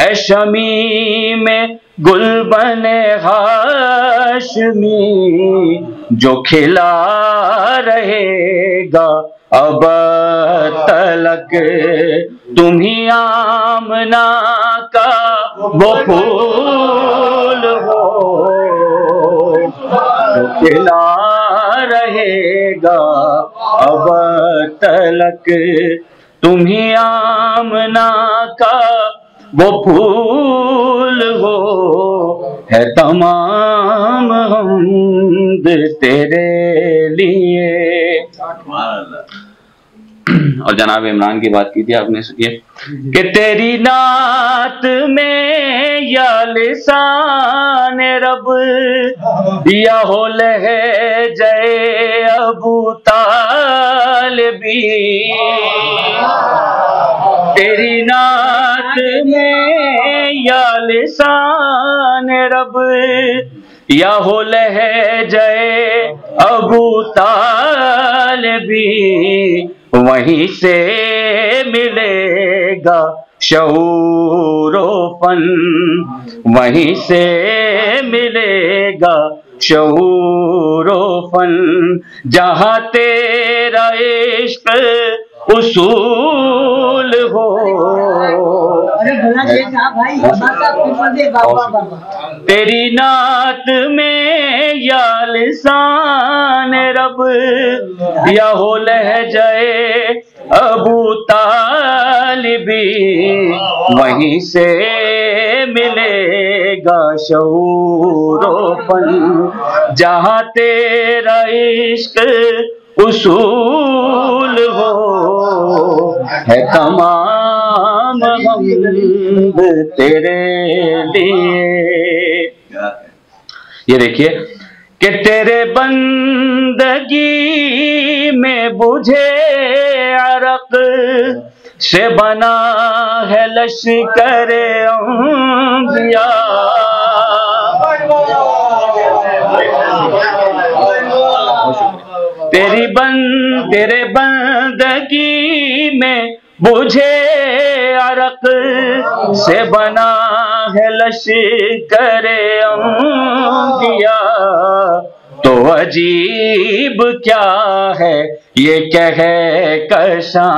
ए शमी में गुल बने हाशमी, जो खिला रहेगा अब तलक तुम ही आमना का वो फूल हो खिला रहेगा। अब तलक तुम ही आमना का वो फूल हो, है तमाम हमद तेरे लिए। और जनाब इमरान की बात की थी आपने, सुनिए। कि तेरी नात में या लिसान रब, या हो लहे जय अबू तालबी। तेरी नात में या लिसान रब, या हो लहे जय अबू तालबी। वहीं से मिलेगा फन। वहीं से मिलेगा फन। जहाँ तेरा इश्क उसूल हो। तेरी नात में या लिसान रब या हो लहजाए अबू तालिबी वहीं से मिलेगा शऊरोपन जहाँ तेरा इश्क उसूल हो, है तमाम हमद तेरे लिए। ये देखिए कि तेरे बंदगी में बुझे अरक से बना है लश्कर अंबिया तेरी बंद, तेरे बंदगी में बुझे अरक से बना है लश्कर अंबिया। तो अजीब क्या है ये कह कशा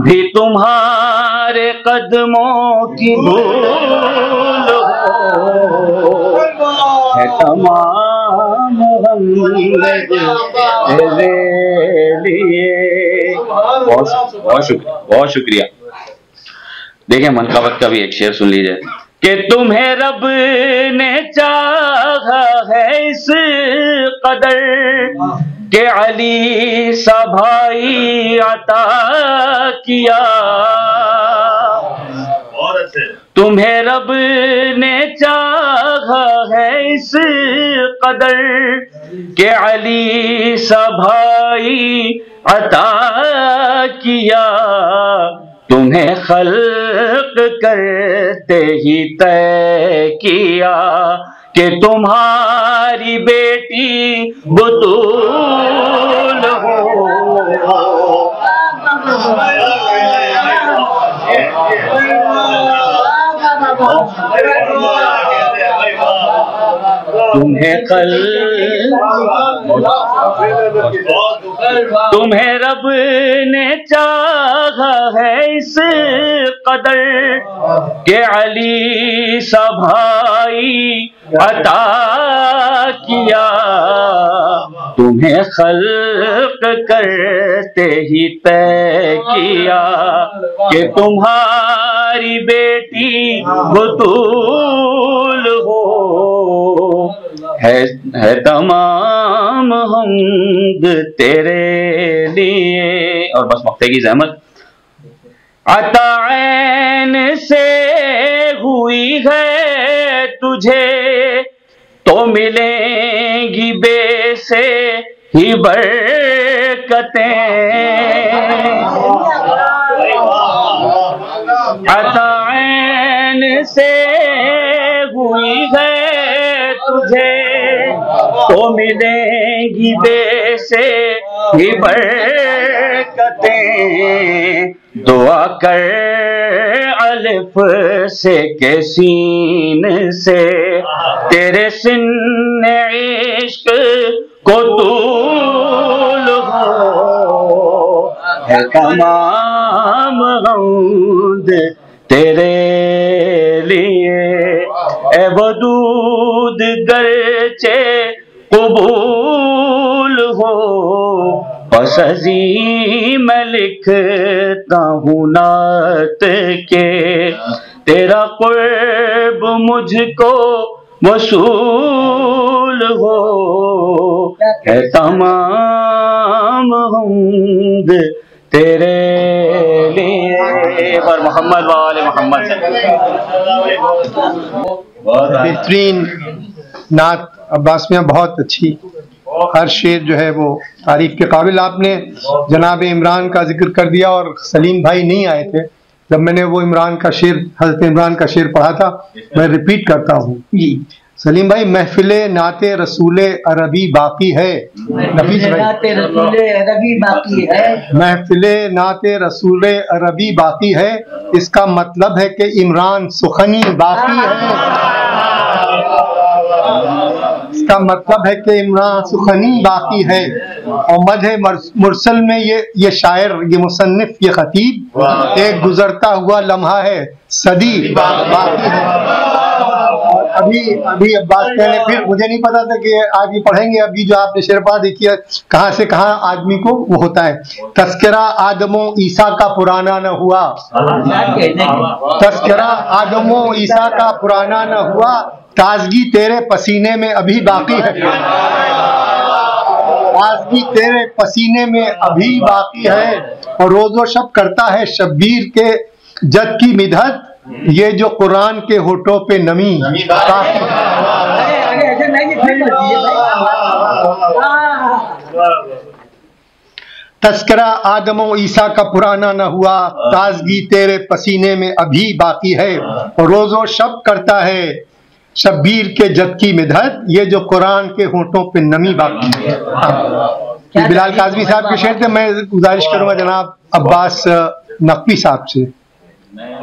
भी तुम्हारे कदमों की हो। है तमाम तेरे लिए बहुत बहुत शुक्रिया। बहुत शुक्रिया देखिए मनकावत का भी एक शेर सुन लीजिए। कि तुम्हें रब ने चाहा है इस कदर के अली सा भाई अता किया। तुम्हें रब ने चाहा है इस कदर के अली सा भाई अता किया तुम्हें खल्क करते ही तय किया कि तुम्हारी बेटी बुतूल हो तुम्हें कल तुम्हें रब ने चाहा है इस कदर के अली सा भाई अता किया। तुम्हें खल्क करते ही तय किया कि तुम्हारी बेटी बतूल हो। है है तमाम हमद तेरे लिए। और बस मक्ते की जहमत अतान से हुई है तुझे तो मिलेंगी बे से ही बरकतें। अतान से हुई है तुझे तो मिलेंगी बे से ही बरकतें। दुआ कर अलिफ से के सीन से, तेरे सिन इश्क को तूल हो। है तमाम हमद तेरे लिए ए वदूद गरचे कबूल हो। बस मैं लिखता हूँ नात के। तेरा कुर्ब मुझको वसूल हो। तमाम हमद तेरे लिए। पर मोहम्मद वाले मोहम्मद। बेहतरीन नात अब्बास में बहुत अच्छी हर शेर जो है वो तारीफ़ के काबिल। आपने जनाब इमरान का ज़िक्र कर दिया और सलीम भाई नहीं आए थे। जब मैंने वो इमरान का शेर हज़रत इमरान का शेर पढ़ा था मैं रिपीट करता हूँ। सलीम भाई महफिल नाते रसूल अरबी बाकी है। नफीस भाई। नाते रसूले अरबी बाकी है। महफिल नाते रसूल अरबी बाकी है। इसका मतलब है कि इमरान सुखनी बाकी है। इसका मतलब है कि इमरान सुखनी बाकी है। और मध मुरसल में ये ये शायर ये मुसनफ ये खतीब एक गुजरता हुआ लम्हा है सदी बाकी है। और अभी अभी अब्बास कहने फिर मुझे नहीं पता था कि आज ये पढ़ेंगे अभी जो आपने शेरपा देखी है कहाँ से कहाँ आदमी को वो होता है। तस्करा आदमो ईसा का पुराना न हुआ। तस्करा आदमो ईसा का पुराना न हुआ। ताजगी तेरे पसीने में अभी बाकी है। ताजगी तेरे पसीने में अभी बाकी है। और रोजो शब करता है शब्बीर के जद की मिधत। ये जो कुरान के होठों पे नमी। काफ़ी। तस्करा आदम ईसा का पुराना न हुआ। ताजगी तेरे पसीने में अभी बाकी है। रोजो शब करता है शब्बीर के जद की मिधत ये जो कुरान के होठों पे नमी बाकी है। ये बिलाल काजमी साहब के शेर थे मैं गुजारिश करूँगा जनाब अब्बास नकवी साहब से।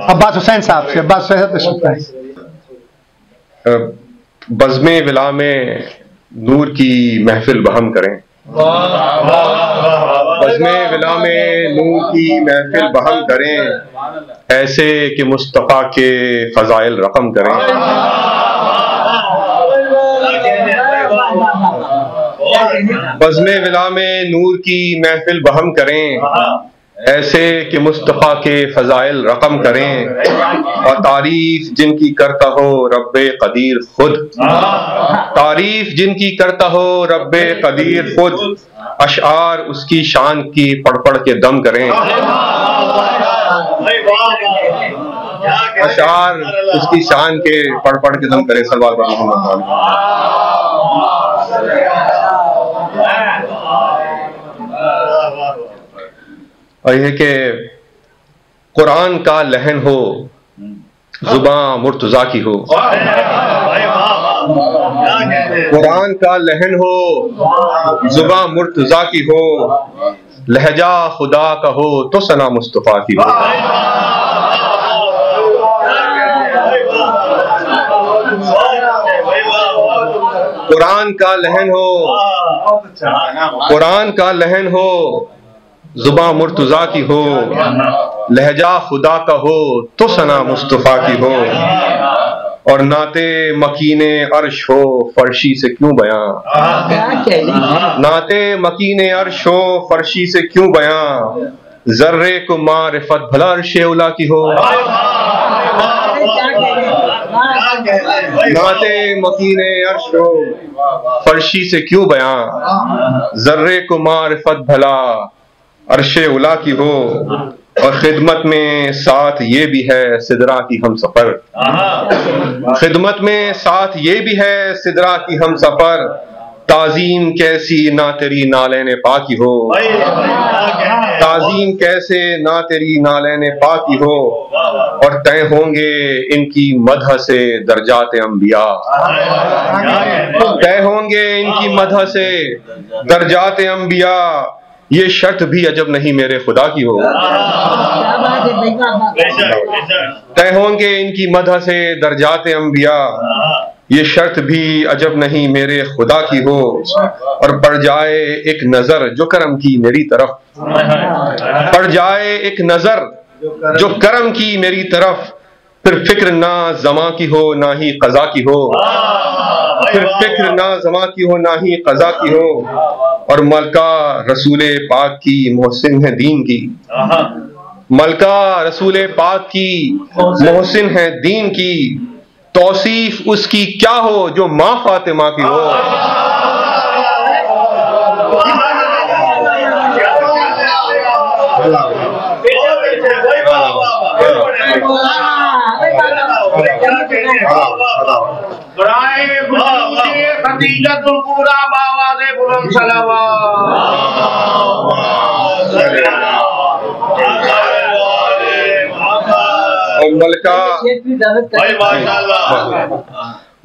अब्बास हुसैन साहब से अब्बास हुसैन साहब तशरीफ़ लाएँ। बज़म विला में नूर की महफिल बहम करें। बज़म विला में नूर की महफिल बहम करें। ऐसे कि मुस्तफ़ा के फ़जाइल रकम करें। बज़म विला में नूर की महफिल बहम करें। ऐसे कि मुस्तफ़ा के फ़जाइल रकम करें। और तारीफ़ जिनकी करता हो रब कदीर खुद। तारीफ़ जिनकी करता हो रब कदीर खुद। अशार उसकी शान की पढ़ पढ़ के दम करें। अशार उसकी शान के पढ़ पढ़ के दम करें, सलवार पर मोहम्मद और यह कि कुरान का लहन हो। जुबा मुर्तजा की हो। कुरान का लहन हो जुबा मुर्तजा की हो। लहजा खुदा का हो तो सना मुस्तफ़ा की हो। कुरान का लहन हो कुरान का लहन हो जुबा मुर्तजा की हो, लहजा खुदा का हो तो सना मुस्तफ़ा की हो। और नाते मकीने अर्श हो, फर्शी से क्यों बयां? नाते मकीने अर्श हो, फर्शी से क्यों बयां? जर्रे को मारिफत भला अर्शे उला की हो। नाते मकीने अर्श हो, फर्शी से क्यों बयां? जर्रे को मारिफत भला अरश उला की हो और खिदमत में साथ ये भी है सिदरा की हम सफ़र। खिदमत में साथ ये भी है सिदरा की हम सफ़र। ताजीम कैसी ना तेरी नाले पाकी हो। ताजीम कैसे ना तेरी नाले पाकी हो। और तय होंगे इनकी मदह से दर्जात अंबिया। तय होंगे इनकी मदह से दर्जात अंबिया। ये शर्त भी अजब नहीं मेरे खुदा की हो। है तय होंगे इनकी मदह से दर्जात अंबिया। ये शर्त भी अजब नहीं मेरे खुदा की हो। और पड़ जाए एक नज़र जो करम की मेरी तरफ़। पड़ जाए एक नज़र जो करम की मेरी तरफ़। फिर फ़िक्र ना जमा की हो ना ही कजा की हो। फिर फ़िक्र ना जमा की हो ना ही कजा की हो। और मलका रसूल पाक की मोहसिन है दीन की। मलका रसूल पाक की मोहसिन। है दीन की। तोसीफ उसकी क्या हो जो माँ फातिमा की हो? पूरा बाबा दे बुलंद सलावा मलका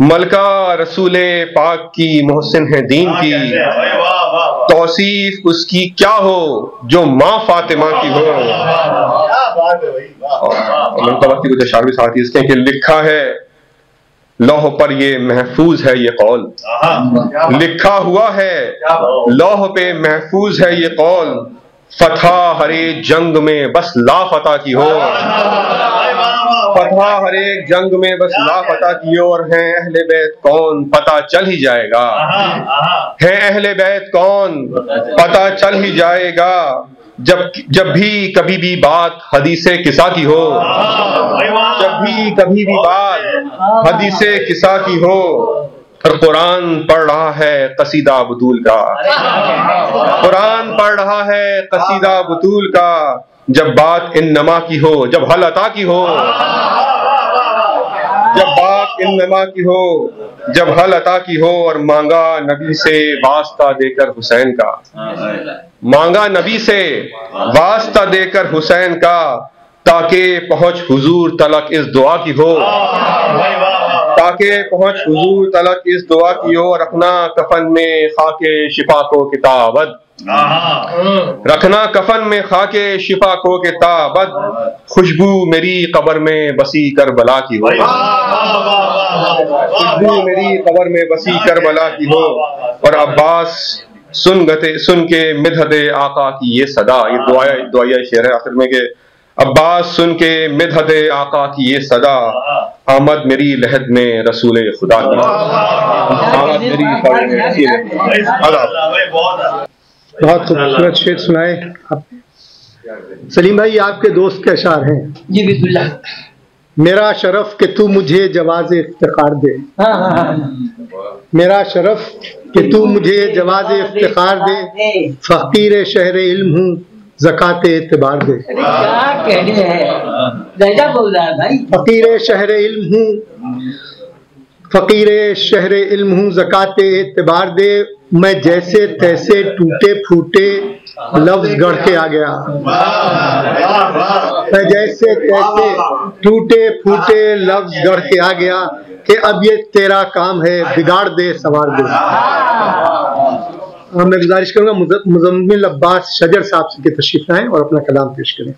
मलका रसूल पाक की मोहसिन है दीन की। तोसीफ उसकी क्या हो जो माँ फातिमा की हो? वक्ती कुछ अशार भी साथ ही इसके लिखा है लौह पर ये महफूज है ये कौल। लिखा हुआ है लौह पे महफूज है ये कौल। फतह हरे जंग में बस लाफता की हो। फतह हर एक जंग में बस ला लापता की और है अहले बैत कौन? पता चल ही जाएगा। है अहले बैत कौन? पता चल ही जाएगा। जब जब भी कभी भी बात हदीसे किसा की हो, जब भी कभी भी बात हदीसे किसा की हो और कुरान पढ़ रहा है कसीदा बतूल का। कुरान पढ़ रहा है कसीदा बतूल का, जब बात इन नमा की हो, जब हल अता की हो, जब बात इन नमा की हो, जब हल अता की हो, और मांगा नबी से वास्ता देकर हुसैन का। मांगा नबी से वास्ता देकर हुसैन का, ताकि पहुँच हुजूर तलक इस दुआ की हो। ताकि पहुँच हुजूर तलक इस दुआ की हो रखना कफन में खाके शिफा को किताबत। रखना कफन में खाके शिफा को के ताबद खुशबू मेरी कब्र में बसी कर बला की हो। खुशबू मेरी कब्र में बसी कर बला की हो। और अब्बास सुन गते सुन के मिधदे आका की ये सदा। ये दुआया दुआया शेर है आखिर में के अब्बास सुन के मिधदे आका की ये सदा। आमद मेरी लहद में रसूल खुदा की। आमद मेरी बहुत खूबसूरत शेर सुनाए आप। सलीम भाई आपके दोस्त के अशार हैं। जी बिल्कुल मेरा शरफ कि तू मुझे जवाज इफ्तिखार दे। हाँ हाँ हाँ। मेरा शरफ कि तू मुझे जवाज इफ्तार दे फकीर शहर इल्म हूँ जक़ात एतबार दे। हैं? है फकीर शहर इल्म हूँ फकीर शहर इल्म हूँ जक़ात एतबार दे मैं जैसे तैसे टूटे फूटे लफ्ज गढ़ के आ गया। मैं जैसे तैसे टूटे फूटे लफ्ज गढ़ के आ गया कि अब ये तेरा काम है बिगाड़ दे सवार दे। मैं गुजारिश करूँगा मुजम्मिल अब्बास शजर साहब से तशरीफ़ लाएँ और अपना कलाम पेश करें।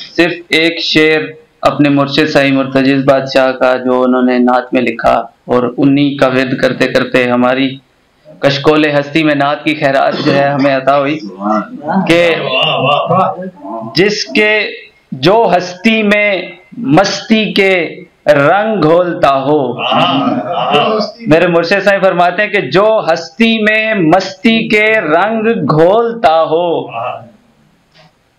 सिर्फ़ एक शेर अपने मुर्शिद सही मुर्तजिज बादशाह का जो उन्होंने नात में लिखा और उन्हीं का विद करते करते हमारी कशकोल हस्ती में नात की खैरात जो है हमें अता हुई कि जिसके जो हस्ती में मस्ती के रंग घोलता हो। मेरे मुर्शे साहब फरमाते हैं कि जो हस्ती में मस्ती के रंग घोलता हो,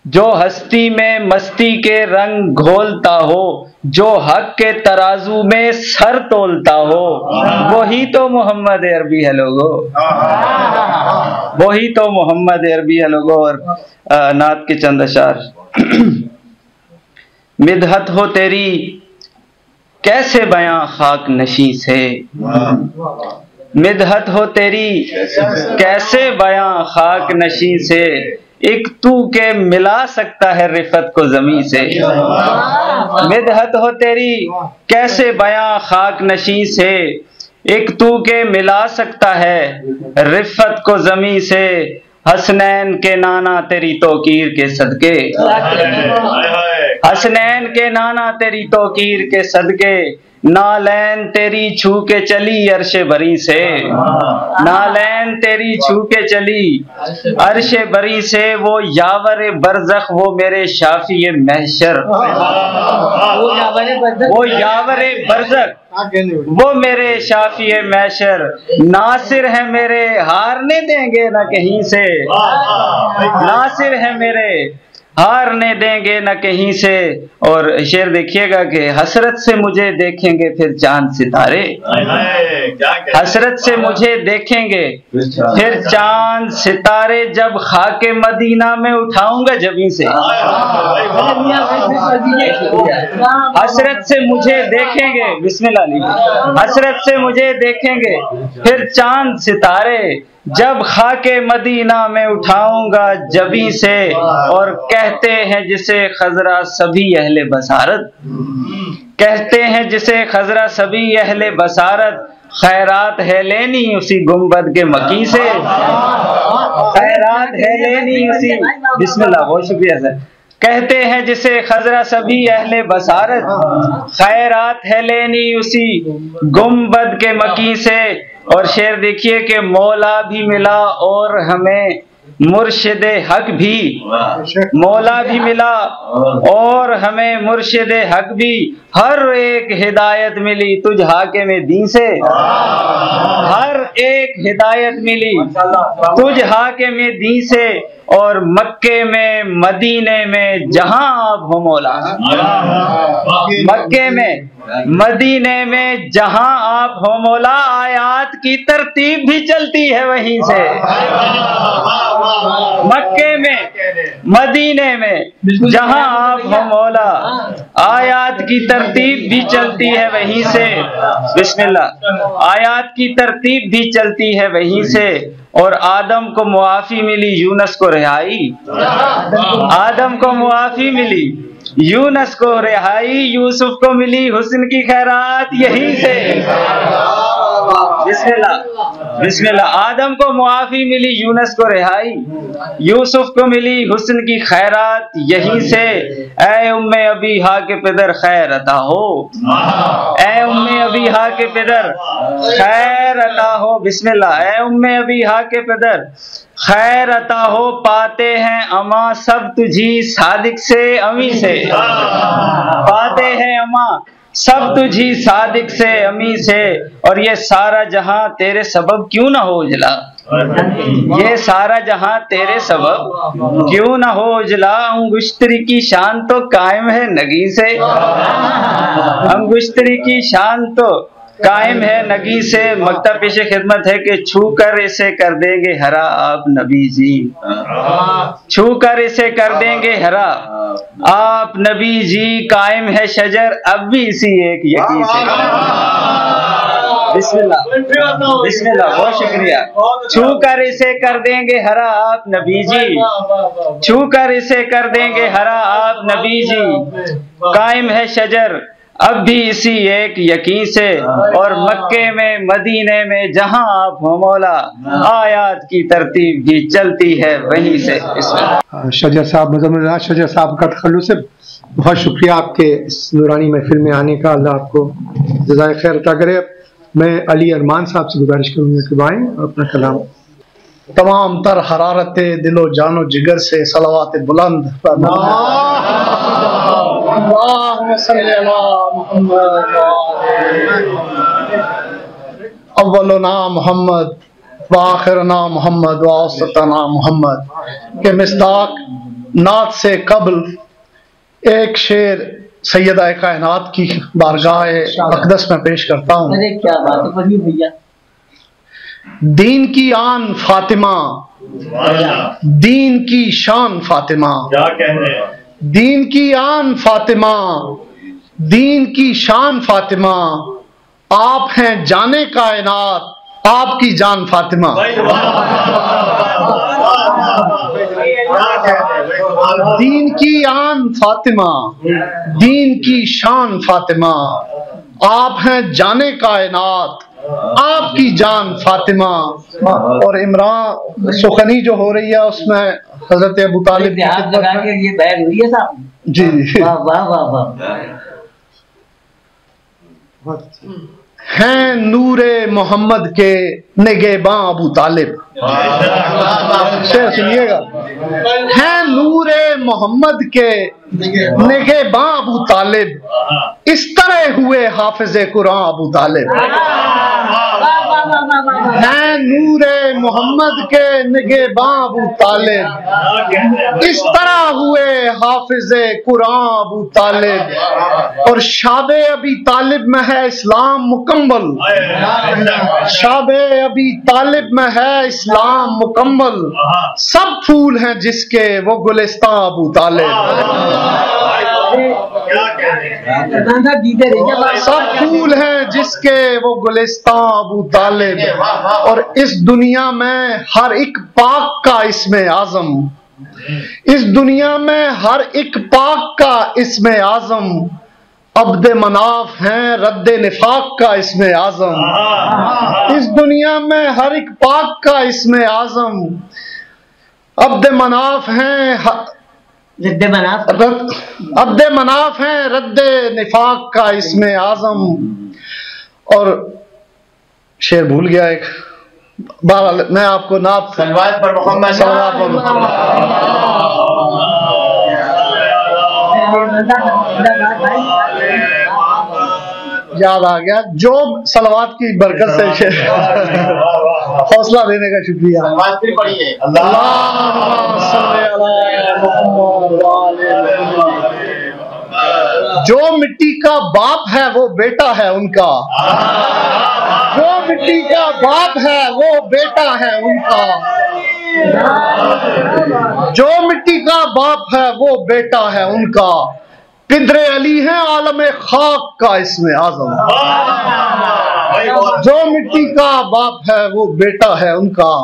जो हस्ती में मस्ती के रंग घोलता हो, जो हक के तराजू में सर तोलता हो, वही तो मोहम्मद अरबी है लोगो। वही तो मोहम्मद अरबी है लोगो। और नात के चंद अशार। (clears throat) मिदहत हो तेरी कैसे बयां खाक नशी से मिदहत हो तेरी, कैसे बयां खाक नशी से एक तू के मिला सकता है रिफत को जमी से। मिदहत हो तेरी, कैसे बयां खाक नशी से एक तू के मिला सकता है रिफत को जमी से। हसनैन के नाना तेरी तोकीर के सदके। हसनैन के नाना तेरी तोकीर के सदके नालैन तेरी छू के चली अरशे बरी से। नालैन तेरी छू के चली अरशे बरी से वो यावर बरजख वो मेरे शाफी महशर। वो यावरे बदल वो यावर बरजक वो मेरे शाफी मैशर नासिर है मेरे हारने देंगे ना कहीं से। नासिर है मेरे हारने देंगे न कहीं से। और शेर देखिएगा कि हसरत से मुझे देखेंगे फिर चाँद सितारे। हसरत से मुझे देखेंगे फिर चाँद सितारे जब खाके मदीना में उठाऊँगा जबी से। हसरत से मुझे देखेंगे। बिस्मिल्लाह हसरत से मुझे देखेंगे फिर चाँद सितारे। जब खाके मदीना में उठाऊँगा जबी से और कहते हैं जिसे खजरा सभी अहले बसारत। कहते हैं जिसे खजरा सभी अहले बसारत। खैरात है लेनी उसी गुंबद के मकी से। खैरात है लेनी उसी बिस्मिल्लाह, बहुत शुक्रिया सर। कहते हैं जिसे खजरा सभी अहले बसारत। खैरात है लेनी उसी गुंबद के मकी से। और शेर देखिए कि मौला भी मिला और हमें मुर्शद हक भी। मौला भी मिला और हमें मुर्शद हक भी। हर एक हिदायत मिली तुझ हाके में दी से। हर एक हिदायत मिली तुझ हाके में दी से। और मक्के में, मदीने में जहाँ आप हो मौला। मक्के में, मदीने में जहाँ आप हो मौला, आयात की तरतीब भी चलती है वहीं से। मक्के में, मदीने में जहाँ आप हो मौला की तरतीब भी चलती है वहीं से। बिस्मिल्लाह। आयात की तरतीब भी चलती है वहीं से। और आदम को मुआफी मिली यूनस को रिहाई। आदम को मुआफी मिली, यूनस को रिहाई, यूसुफ को मिली हुस्न की खैरात, यहीं से। बिस्मिल्लाह। बिस्मिल्लाह। आदम को मुआफी मिली यूनस को रिहाई। यूसुफ को मिली हुस्न की खैरात। यहीं से ए उम्मे अभी हा के पिदर खैर अता हो। ए उम्मे अभी हा के पिदर खैर अता हो। बिस्मिल्लाह। ए उम्मे अभी हा के पिदर खैर अता हो। पाते हैं अमा सब तुझी सादिक से अमी से। पाते हैं अमा सब तुझी सादिक से अमी से और ये सारा जहाँ तेरे सबब क्यों ना हो उजला? ये सारा जहाँ तेरे सबब क्यों ना हो उजला? अंगुश्तरी की शान तो कायम है नगी से। अंगुश्तरी की शान तो कायम है नगी से मकता पेश खिदमत है कि छू कर इसे कर देंगे हरा आप नबी जी। छू कर इसे कर देंगे हरा आप नबी जी, कायम है शजर, अब भी इसी एक यकी से। बिस्मिल्लाह बहुत शुक्रिया। छू कर इसे कर देंगे हरा आप नबी जी। छू कर इसे कर देंगे हरा आप नबी जी। कायम है शजर अब भी इसी एक यकीन से और मक्के में मदीने में जहाँ आप हो मौला आयात की तरतीब भी चलती है वहीं से। शजर साहब मुजम्मिल शजर साहब का तखल्लुस है। बहुत शुक्रिया आपके इस नूरानी महफिल में आने का। अल्लाह आपको जजाय खैर अता करे। मैं अली अरमान साहब से गुजारिश करूँगा कि और अपना कलाम। तमाम तर हरारत दिलो जानो जिगर से सलावात बुलंद अव्वल नाम मोहम्मद वाखिर नाम मोहम्मद वासत मोहम्मद के मिस्ताक नात से कबल एक शेर सैयदा कायनात की बारगाह अकदस में पेश करता हूँ क्या बात भैया। दीन की आन फातिमा। दीन की शान फातिमा। क्या कहने हैं दीन की आन फातिमा, दीन की शान फातिमा, आप हैं जाने कायनात, आपकी जान फातिमा। दीन की आन फातिमा, दीन की शान फातिमा, आप हैं जाने कायनात आपकी जान फातिमा और इमरान सुखनी जो हो रही है उसमें हज़रत अबू तालिब की हाथ खिदमत लगा के ये बैग हुई है साहब? जी जी। वाह वाह वाह वाह। हैं नूरे मोहम्मद के निगेबा अबू तालिब। शेर सुनिएगा। हैं नूरे मोहम्मद के निगेबा अबू तालिब। इस तरह हुए हाफिज कुरान अबू तालिब। हैं नूरे मोहम्मद के निगे बाबू तालिब। इस तरह हुए हाफिज कुरान अबू तालिब। और शाबे अभी तालिब में है इस्लाम मुकम्मल। शाबे अभी तालिब में है इस्लाम मुकम्मल। सब फूल हैं जिसके, वो गुलिस्तान अबू तालिब। सब फूल हैं जिसके वो गुलिस्तान अबू तालिब और इस दुनिया में हर एक पाक का इसमें आज़म। इस दुनिया में हर एक पाक का इसमें आज़म। अब्द मनाफ हैं, रद्द निफाक का इसमें आज़म। इस दुनिया में हर एक पाक का इसमें आज़म। अब्द मनाफ हैं जिद्दे मनाफ। रद- अब्द मनाफ हैं रद्द निफाक का इसमें आज़म। और शेर भूल गया एक। बहरहाल मैं आपको नाप सलवात पर मोहम्मद याद आ गया जो सलवात की बरकत से शेर हौसला देने का शुक्रिया। जो मिट्टी का बाप है वो बेटा है उनका। जो मिट्टी का बाप है वो बेटा है उनका। जो मिट्टी का बाप है वो बेटा है उनका। पिदरे अली है आलम खाक का इसमें आज़म। जो मिट्टी का बाप है वो बेटा है उनका।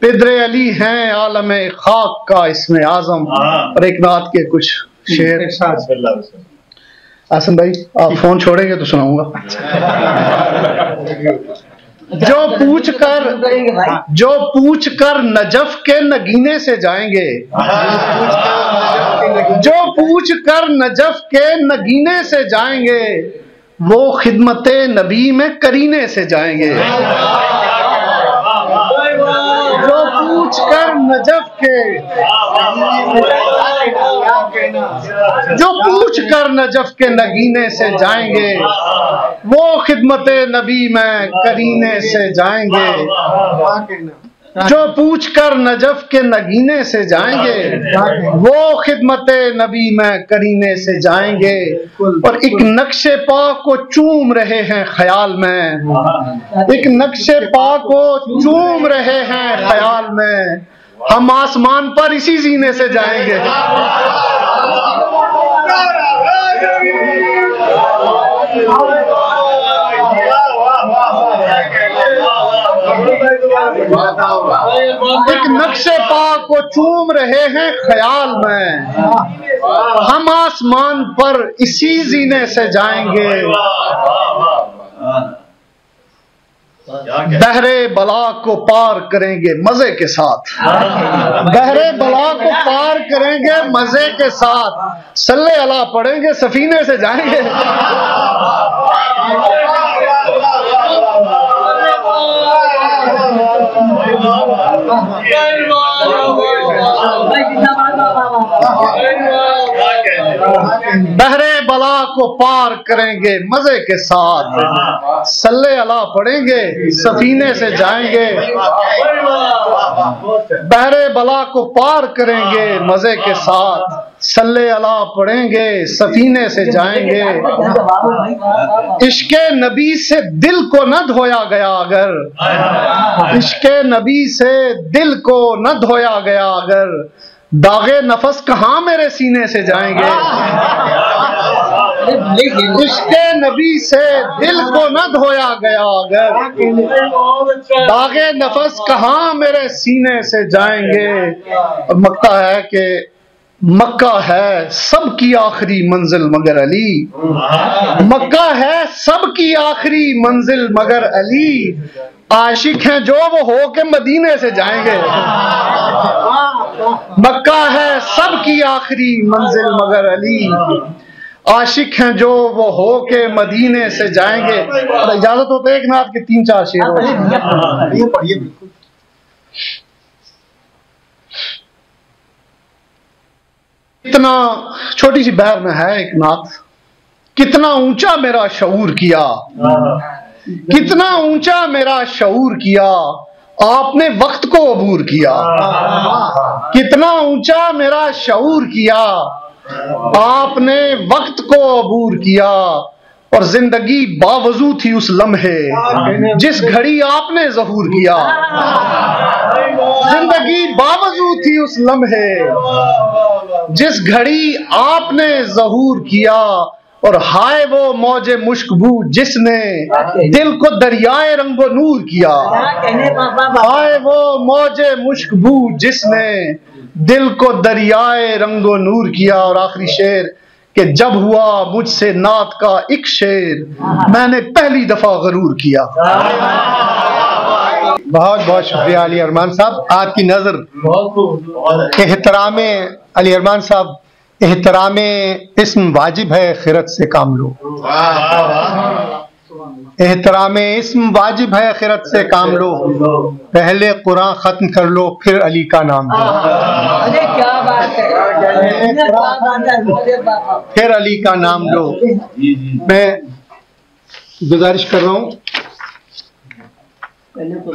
पिदरे अली हैं आलम खाक का इसमें आज़म और एक नाथ के कुछ शेर। आसन भाई आप फ़ोन छोड़ेंगे तो सुनाऊँगा। जो पूछ कर जो पूछ कर नजफ के नगीने से जाएँगे। जो पूछ कर नजफ के नगीने से जाएँगे। वो खिदमत नबी में करीने से जाएँगे। जो पूछ कर नजफ के, जो पूछ कर नजफ के नगीने से जाएँगे, वो खिदमत नबी में करीने से जाएँगे। जो पूछ कर नजफ के नगीने से जाएँगे वो खिदमत नबी में करीने से जाएँगे और एक नक्शे पा को चूम रहे हैं ख्याल में एक नक्शे पा को चूम रहे हैं ख्याल में हम आसमान पर इसी जीने से जाएँगे एक नक्शे पा को चूम रहे हैं ख्याल में। हम आसमान पर इसी जीने से जाएँगे। बहरे बला को पार करेंगे मज़े के साथ। बहरे बला को पार करेंगे मज़े के साथ। सल्ले अला पड़ेंगे सफीने से जाएँगे। hermano, hermano, hermano, बहरे बला को पार करेंगे मज़े के साथ। सल्ले अला पड़ेंगे सफीने से जाएँगे। बहरे बला को पार करेंगे मज़े के साथ। सल्ले अला पड़ेंगे सफीने से जाएँगे। इश्क नबी से दिल को न धोया गया अगर। इश्क नबी से दिल को न धोया गया अगर दागे नफस कहाँ मेरे सीने से जाएँगे? इश्क नबी से दिल को न धोया गया अगर दागे नफस कहाँ मेरे सीने से जाएँगे? मक्का है कि मक्का है सबकी आखिरी मंजिल मगर अली। मक्का है सबकी आखिरी मंजिल मगर अली। आशिक हैं जो, वो हो के मदीने से जाएँगे। मक्का है सबकी आखिरी मंजिल मगर अली। आशिक हैं जो वो हो के मदीने से जाएँगे। इजाज़त हो तो एक नाथ के तीन चार शेर हो बिल्कुल कितना छोटी सी बहर में है एक नाथ। कितना ऊँचा मेरा शऊर किया। कितना ऊँचा मेरा शऊर किया। आपने वक्त को अबूर किया। कितना ऊँचा मेरा शऊर किया। आपने वक्त को अबूर किया। और ज़िंदगी बावजू थी उस लम्हे, जिस घड़ी आपने जहूर किया। ज़िंदगी बावजू थी उस लम्हे, जिस घड़ी आपने जहूर किया। और हाय वो मौजे मुश्कबू जिसने दिल को दरियाए रंगो नूर किया। हाय वो मौजे मुश्कबू जिसने दिल को दरियाए रंगो नूर किया। और आखिरी शेर कि जब हुआ मुझसे नात का एक शेर मैंने पहली दफ़ा गरूर किया। बहुत बहुत शुक्रिया अली अरमान साहब। आपकी नज़र एहतराम अली अरमान साहब एहतराम इसम वाजिब है खिरत से काम लो। एहतराम इसम वाजिब है खिरत से काम लो। पहले कुरान खत्म कर लो फिर अली का नाम लो। फिर अली का नाम लो। मैं गुजारिश कर रहा हूँ।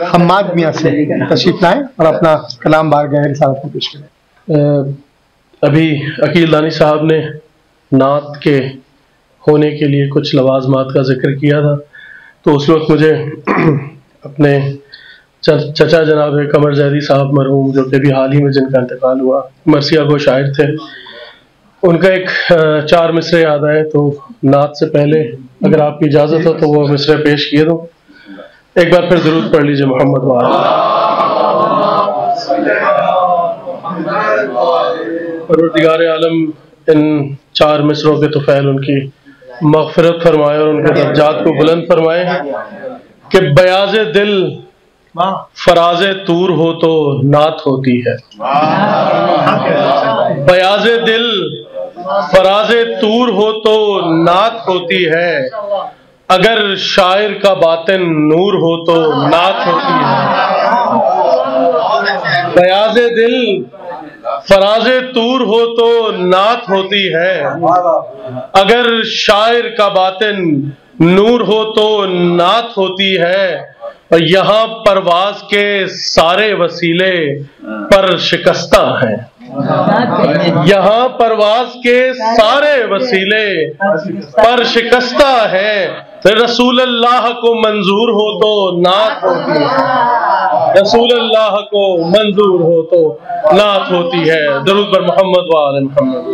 हम्माद मियाँ से तशरीफ़ लाएँ और अपना कलाम बार गहर साहब को पेश करें। अभी अकील दानी साहब ने नात के होने के लिए कुछ लवाजमात का ज़िक्र किया था। तो उस वक्त मुझे (clears throat) अपने चचा जनाब है, कमर जैदी साहब मरहूम, जो कि अभी हाल ही में जिनका इंतकाल हुआ, मरसिया को शायर थे। उनका एक चार मिसरे याद आए तो नात से पहले अगर आपकी इजाज़त हो तो वो मिसरे पेश किए दो। एक बार फिर ज़रूर पढ़ लीजिए मोहम्मद वाला परवरदिगार आलम, इन चार मिसरों के तुफैल उनकी मगफरत फरमाए और उनके दर्जात को बुलंद फरमाए कि बयाज दिल फराज तूर हो तो नात होती है। बयाज दिल फराज तूर हो तो नात होती है। अगर शायर का बातिन नूर हो तो नात होती है। बयाज दिल फराज तूर हो तो नात होती है। अगर शायर का बातिन नूर हो तो नात होती है। और यहाँ परवाज के सारे वसीले पर शिकस्ता हैं। यहाँ परवाज के सारे वसीले पर शिकस्ता है। रसूल अल्लाह को मंजूर हो तो नात होती है। रसूल अल्लाह को मंजूर हो तो नात होती है। दरूद पर मोहम्मद वाल मोहम्मद।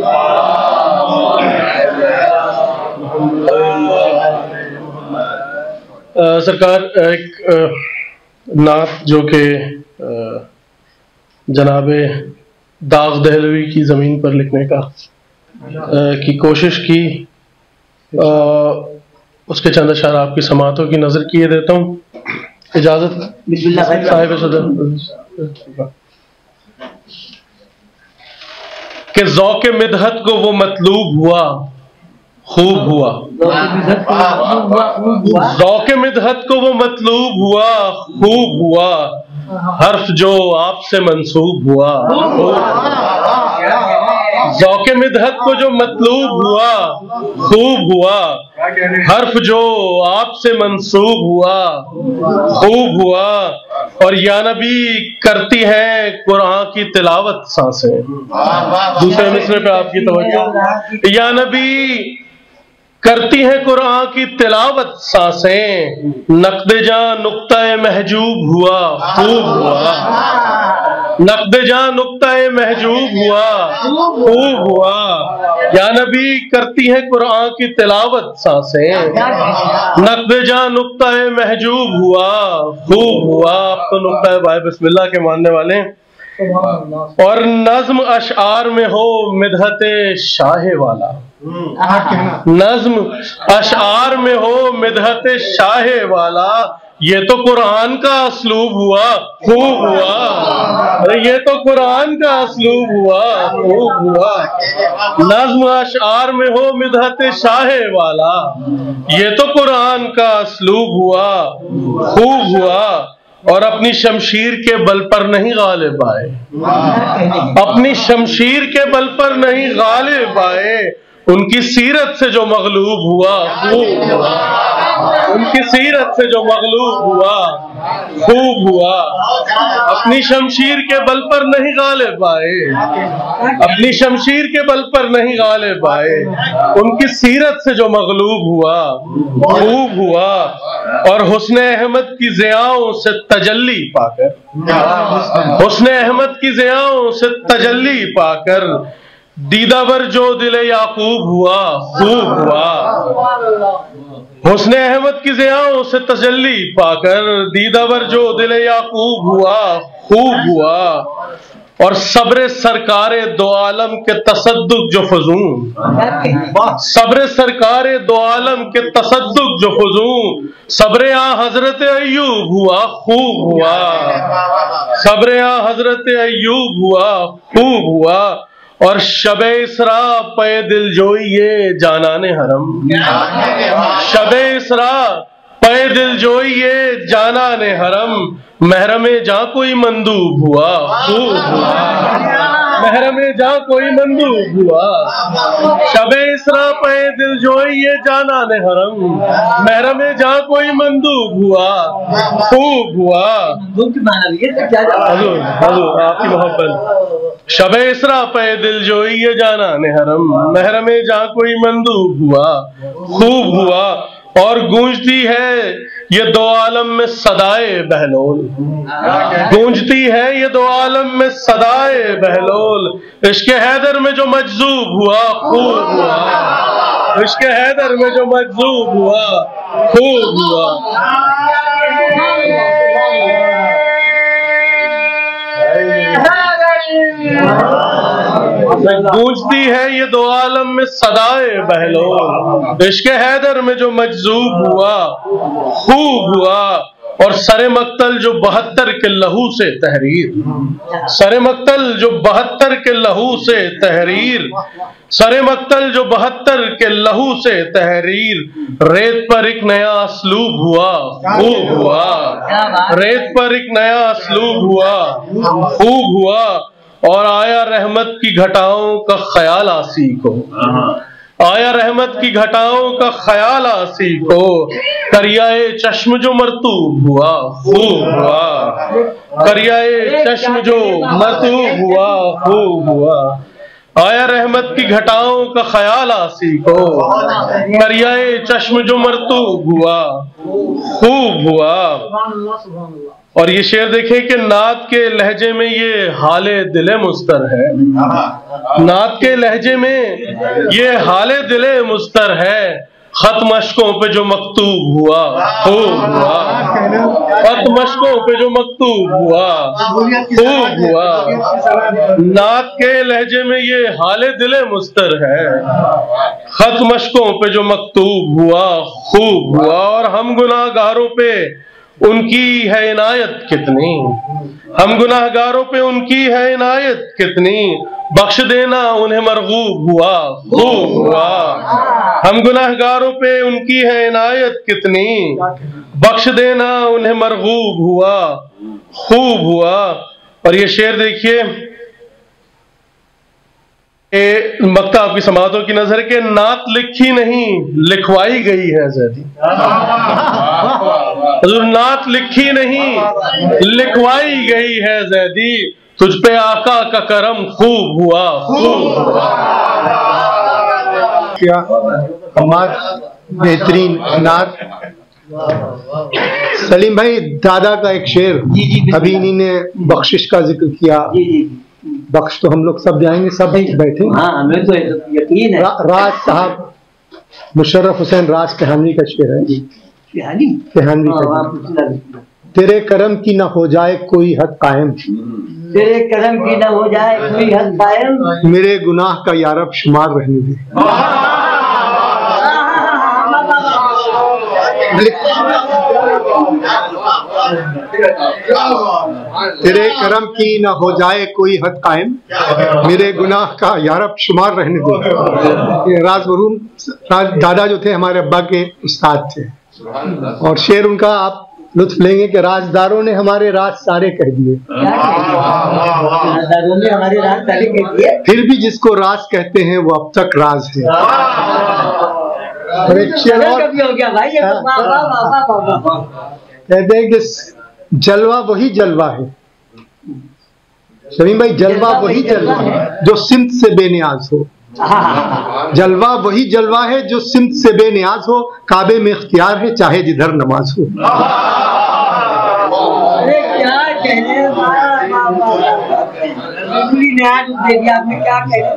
सरकार एक नात जो कि जनाब दाग दहलवी की ज़मीन पर लिखने का अ, की कोशिश की। अ, उसके चंद अशार आपकी समातों की नज़र किए देता हूँ। इजाज़त। साहिब सदर। कि जौक मिदहत को वो मतलूब हुआ खूब हुआ। जौक मिदहत को वो मतलूब हुआ खूब हुआ। हर्फ जो आपसे मंसूब हुआ। जौक मिदहत को जो मतलूब हुआ, खूब हुआ। हर्फ जो आपसे मंसूब हुआ, खूब हुआ। और या नबी करती है कुरान की तिलावत साँसें। दूसरे मिसरे पे आपकी तवज्जो। या नबी करती है कुरान की तिलावत साँसें। नकद जा नुक्ता महजूब हुआ, खूब हुआ। नकद जा नुक्ता महजूब हुआ, खूब हुआ। या नबी करती है कुरान की तिलावत साँसें। नकद जा नुक्ता महजूब हुआ, खूब हुआ। आप तो नुक्ता भाई, बिस्मिल्लाह के मानने वाले। और नज्म अशार में हो मिदहत शाहे वाला। नज्म, अशार में हो मिदहत शाह वाला, ये तो कुरान का असलूब हुआ, खूब हुआ। अरे, ये तो कुरान का असलूब हुआ, खूब हुआ। नज्म, अशार में हो मिदहत शाह वाला, ये तो कुरान का असलूब हुआ, खूब हुआ। और अपनी शमशीर के बल पर नहीं गालिब आए। अपनी शमशीर के बल पर नहीं गालिब आए। उनकी सीरत से जो मगलूब हुआ, खूब हुआ। उनकी सीरत से जो मगलूब हुआ, खूब हुआ। अपनी शमशीर के बल पर नहीं गाले पाए। अपनी शमशीर के बल पर नहीं गाले पाए। उनकी सीरत से जो मगलूब हुआ, खूब हुआ। और हुसन अहमद की जियाओं से तजल्ली पाकर, हुसन अहमद की जयाओं से तजल्ली पाकर दीदावर जो दिल याकूब हुआ, खूब हुआ। हुस्न अहमद की जियाओं से तजल्ली पाकर दीदावर जो दिल याकूब हुआ, खूब हुआ। और सब्र सरकार दो आलम के तसद्दुक जो फजून सब्र सरकार दो आलम के तसद्दुक जो फजून सब्र आ हज़रत अयूब हुआ, खूब हुआ। सब्र आ हज़रत अयूब हुआ, खूब हुआ। और शब इसरा पे दिल जोई ये जानाने हरम। शब इसरा पे दिल जोई ये जानाने हरम। महरम जा कोई मंदूब हुआ खूब हुआ। महरम जा कोई मंदूब हुआ। शबे इसरा पे दिल जोई ये जानाने हरम महरम जा कोई मंदूब हुआ, खूब हुआ। हजूर आपकी मोहब्बत। शबे इसरा पे दिल जोई ये जाना ने हरम महर में जा कोई मंदूब हुआ, खूब हुआ। और गूंजती है, ये दो आलम में सदाए बहलोल। गूंजती है, ये दो आलम में सदाए बहलोल। इश्क हैदर में जो मजजूब हुआ, खूब हुआ। इश्क हैदर में जो मजजूब हुआ, खूब हुआ। गूंजती है ये दो आलम में सदाए बहलो। इश्क हैदर में जो मजजूब हुआ खूब हुआ और सरे मक्तल जो बहत्तर के लहू से तहरीर। सरे मक्तल जो बहत्तर के लहू से तहरीर। सरे मक्तल जो बहत्तर के लहू से तहरीर। रेत पर एक नया असलूब हुआ खूब हुआ। रेत पर एक नया असलूब हुआ खूब हुआ। और आया रहमत की घटाओं का ख्याल आसी को आया रहमत की घटाओं का ख्याल आसी को करियाए चश्म जो मरतूब हुआ खूब हुआ। करियाए चश्म जो मरतूब हुआ खूब हुआ। आया रहमत की घटाओं का ख्याल आसी को करियाए चश्म जो मरतूब हुआ खूब हुआ। और ये शेर देखे कि नात के लहजे में ये हाले दिले मुस्तर है। नात के लहजे में ये हाले दिले मुस्तर है। खत मशकों पे जो मकतूब हुआ, खूब हुआ। खत मशकों पे जो मकतूब हुआ, खूब हुआ। नात के लहजे में ये हाले दिले मुस्तर है। खत मशकों पे जो मकतूब हुआ, खूब हुआ। और हम गुनाहगारों पे उनकी है इनायत कितनी? हम गुनाहगारों पे उनकी है इनायत कितनी? बख्श देना उन्हें मरगूब हुआ, खूब हुआ। हम गुनाहगारों पे उनकी है इनायत कितनी? बख्श देना उन्हें मरगूब हुआ, खूब हुआ। और ये शेर देखिए मक्ता आपकी समातों की नज़र के नात लिखी नहीं लिखवाई गई है जैदी। हजूर नात लिखी नहीं लिखवाई गई है जैदी। तुझ पे आका का करम खूब हुआ खूब क्या हमारा बेहतरीन नात सलीम भाई दादा का एक शेर अभी इन्हीं ने बख्शिश का ज़िक्र किया। बख्श तो हम लोग सब जाएँगे सब बैठे हाँ हमें तो यकीन है रा, राज साहब मुशर्रफ हुसैन राज कहानी का शेर है कहानी हाँ, का। तेरे करम की ना हो जाए कोई हद कायम तेरे करम की ना हो जाए कोई हद कायम मेरे गुनाह का यारब शुमार रहने दे तेरे करम की ना हो जाए कोई हद कायम मेरे गुनाह का यारब शुमार रहने दे। राज मरूम राज दादा जो थे हमारे अब्बा के उस्ताद थे। और शेर उनका आप लुत्फ लेंगे कि राजदारों ने हमारे राज सारे कह दिए। ने हमारे रात ताले के दिए। फिर भी जिसको राज कहते हैं वो अब तक राज है। और एक शेर और वाह वाह वाह वाह वाह वाह वाह। कहते हैं कि जलवा वही जलवा है। शमीम भाई जलवा वही जलवा है जो सिमत से बेनियाज हो। जलवा वही जलवा है जो सिमत से बेनियाज हो काबे में इख्तियार है चाहे जिधर नमाज़ हो। वाह, वाह, वाह, वाह।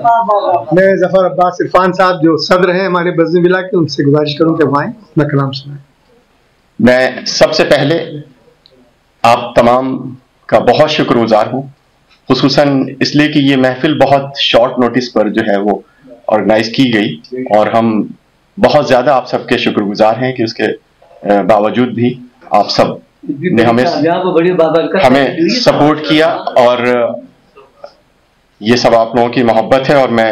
वाह वाह वाह। मैं ज़फ़र अब्बास इरफान साहब जो सदर हैं हमारे बजन मिला के उनसे गुजारिश करूँ कि वो आए अपना कलाम सुनाए मैं सबसे पहले आप तमाम का बहुत शुक्रगुजार हूँ खसूसन इसलिए कि ये महफिल बहुत शॉर्ट नोटिस पर जो है वो ऑर्गेनाइज की गई और हम बहुत ज़्यादा आप सबके शुक्रगुजार हैं कि उसके बावजूद भी आप सबने हमें हमें सपोर्ट किया और ये सब आप लोगों की मोहब्बत है और मैं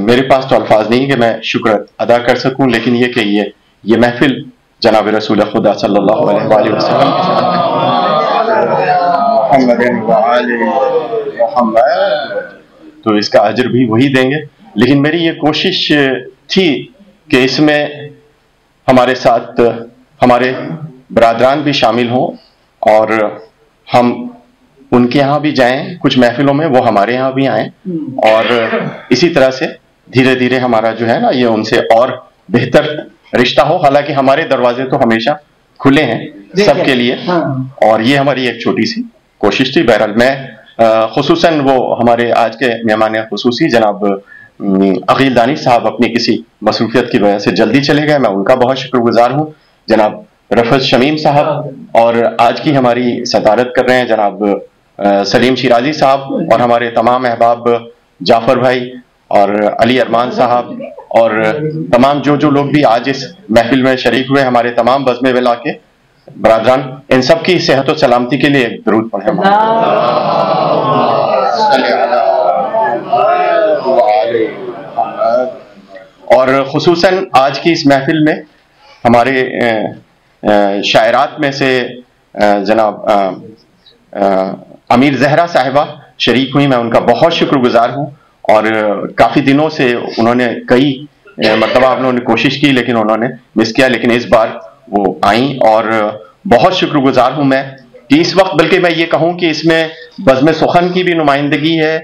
मेरे पास तो अल्फाज नहीं कि मैं शुक्र अदा कर सकूँ लेकिन ये कि ये ये महफिल जनाब रसूल खुदा सल्लल्लाहु अलैहि वसल्लम। के मोहम्मद। तो इसका अजर भी वही देंगे। लेकिन मेरी ये कोशिश थी कि इसमें हमारे साथ हमारे बरदरान भी शामिल हों और हम उनके यहाँ भी जाएँ कुछ महफिलों में वो हमारे यहाँ भी आएँ और इसी तरह से धीरे धीरे हमारा जो है ना ये उनसे और बेहतर रिश्ता हो हालाँकि हमारे दरवाजे तो हमेशा खुले हैं सबके लिए। हाँ। और ये हमारी एक छोटी सी कोशिश थी बहरहाल। मैं खसूसन वो हमारे आज के मेहमान खसूसी जनाब अकील दानी साहब अपनी किसी मसरूफियत की वजह से जल्दी चले गए। मैं उनका बहुत शुक्रगुजार हूँ। जनाब रफत शमीम साहब और आज की हमारी सदारत कर रहे हैं जनाब सलीम शिराजी साहब और हमारे तमाम अहबाब जाफ़र भाई और अली अरमान साहब और तमाम जो जो लोग भी आज इस महफिल में शरीक हुए, हमारे तमाम बज़म विला के, बरदरान, इन सब की सेहत और सलामती के लिए दरूद पढ़े। और खसूसन आज की इस महफिल में हमारे शायरात में से जनाब अमीर जहरा साहिबा शरीक हुई, मैं उनका बहुत शुक्रगुजार हूँ। और काफ़ी दिनों से उन्होंने कई मरतबा उन्होंने कोशिश की लेकिन उन्होंने मिस किया लेकिन इस बार वो आई और बहुत शुक्रगुजार हूँ मैं कि इस वक्त बल्कि मैं ये कहूँ कि इसमें बज़म सुखन की भी नुमाइंदगी है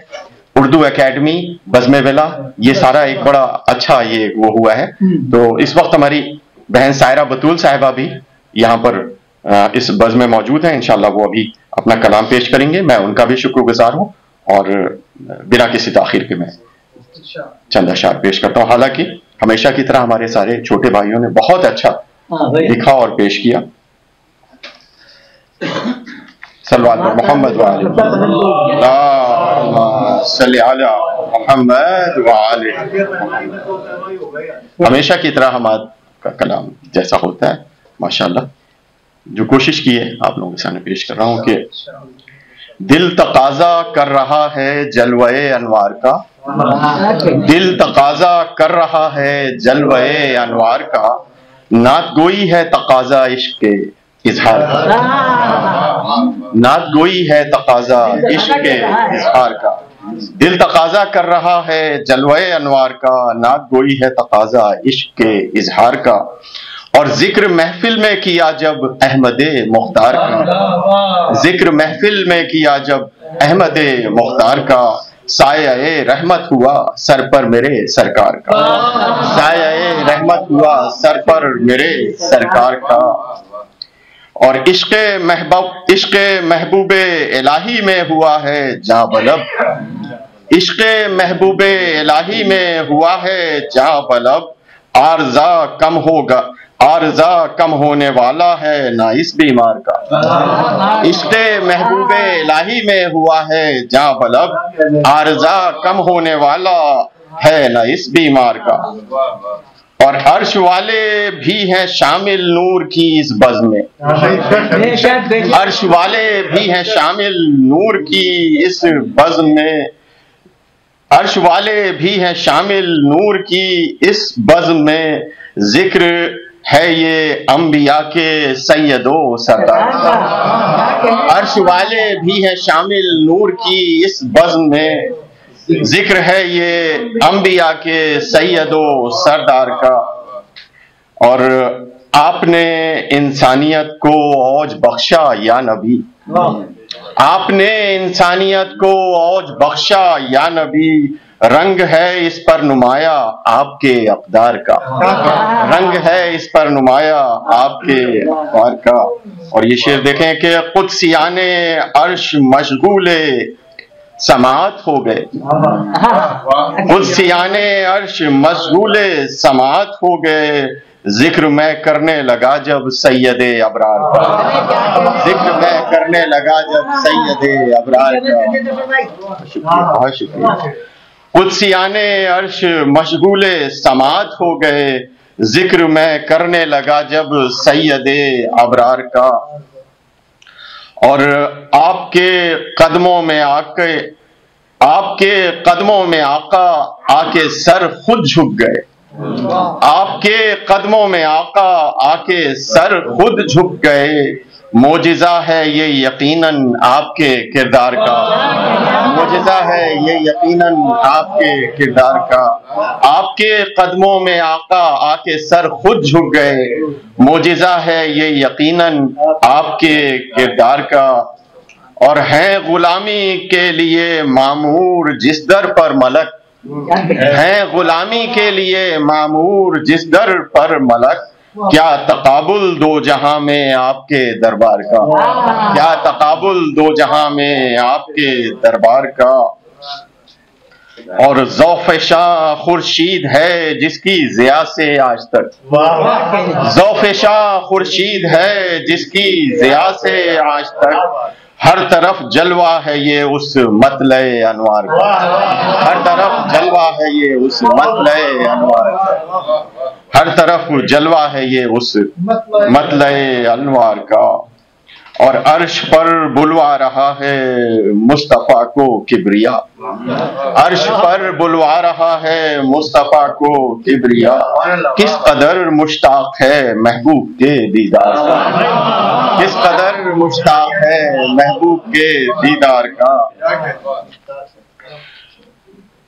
उर्दू एकेडमी बज़म विला ये सारा एक बड़ा अच्छा ये वो हुआ है। तो इस वक्त हमारी बहन सायरा बतूल साहिबा भी यहाँ पर इस बज़ में मौजूद है। इंशाल्लाह वो अभी अपना कलाम पेश करेंगे। मैं उनका भी शुक्रगुजार हूँ। और बिना किसी तखिर के मैं चंद अशार पेश करता हूँ। हालाँकि हमेशा की तरह हमारे सारे छोटे भाइयों ने बहुत अच्छा हाँ लिखा और पेश किया। सलवात पर मोहम्मद वाले मोहम्मद। वाले हमेशा की तरह हमारा कलाम जैसा होता है माशाल्लाह। जो कोशिश की है आप लोगों के सामने पेश कर रहा हूँ कि दिल तकाजा कर रहा है जलवे अनवार का। दिल तकाजा कर रहा है जलवे अनवार का। नात गोई है तकाजा इश्क के इजहार का। नात गोई है तकाजा इश्क के इजहार का। दिल तकाजा कर रहा है जलवे अनवार का। नात गोई है तकाजा इश्क के इजहार का। और ज़िक्र महफिल में किया जब अहमद मुख्तार का। ज़िक्र महफिल में किया जब अहमद मुख्तार का। साया रहमत हुआ सर पर मेरे सरकार का। साया रहमत हुआ सर पर मेरे सरकार का। और इश्क महबूब इश्क महबूब इलाही में हुआ है जा बलब इश्क महबूब इलाही में हुआ है जा बलब आरजा कम होगा। आरजा कम होने वाला है, ना इस बीमार का। इश्क महबूब लाही में हुआ है जा बलब आरजा कम होने वाला है, ना इस बीमार का। और अर्श वाले भी हैं शामिल नूर की इस बज में। अर्श वाले भी हैं शामिल नूर की इस बज में। अर्श वाले भी हैं शामिल नूर की इस बज में। ज़िक्र है ये अम्बिया के सैयदो सरदार। अर्श वाले भी हैं शामिल नूर की इस बज में। ज़िक्र है ये अंबिया के सैयदो सरदार का। और आपने इंसानियत को औज बख्शा या नबी? आपने इंसानियत को औज बख्शा या नबी? रंग है इस पर नुमाया आपके अकदार का। रंग है इस पर नुमाया आपके अकदार का। और ये शेर देखें कि कुदसियाने अर्श मशगूले समात हो गए। कुदसियाने अर्श मशगूले समात हो गए। ज़िक्र मैं करने लगा जब सैयद अबरार का। ज़िक्र मैं करने लगा जब सैयद अबरार का। बहुत शुक्रिया। कुदसियाने अर्श मशगूले समात हो गए। ज़िक्र मैं करने लगा जब सैयद अबरार का। और आपके कदमों में आके, आपके कदमों में आका, आके सर खुद झुक गए। आपके कदमों में आका, आके सर खुद झुक गए। मोजिजा है ये यकीनन आपके किरदार का। मोजिजा है, ये यकीनन आपके किरदार का। आपके कदमों में आका आके सर खुद झुक गए। मोजिजा है, ये यकीनन आपके किरदार का। और हैं गुलामी के लिए मामूर जिस दर पर मलक। हैं गुलामी के लिए मामूर जिस दर पर मलक। क्या तकाबुल दो जहाँ में आपके दरबार का? क्या तकाबुल दो जहाँ में आपके दरबार का? और जौफ शाह खुर्शीद है जिसकी जिया से आज तक। जौफ शाह खुर्शीद है जिसकी जिया से आज तक। हर तरफ़ जलवा है ये उस मतल अनवार का। हर तरफ़ जलवा है ये उस मतल अनवार का। हर तरफ़ जलवा है ये उस मतलय अनवार का। और अर्श पर बुलवा रहा है मुस्तफ़ा को किबरिया। अर्श पर बुलवा रहा है मुस्तफ़ा को किबरिया। किस कदर मुश्ताक है महबूब के दीदार का? किस कदर मुश्ताक है महबूब के दीदार का?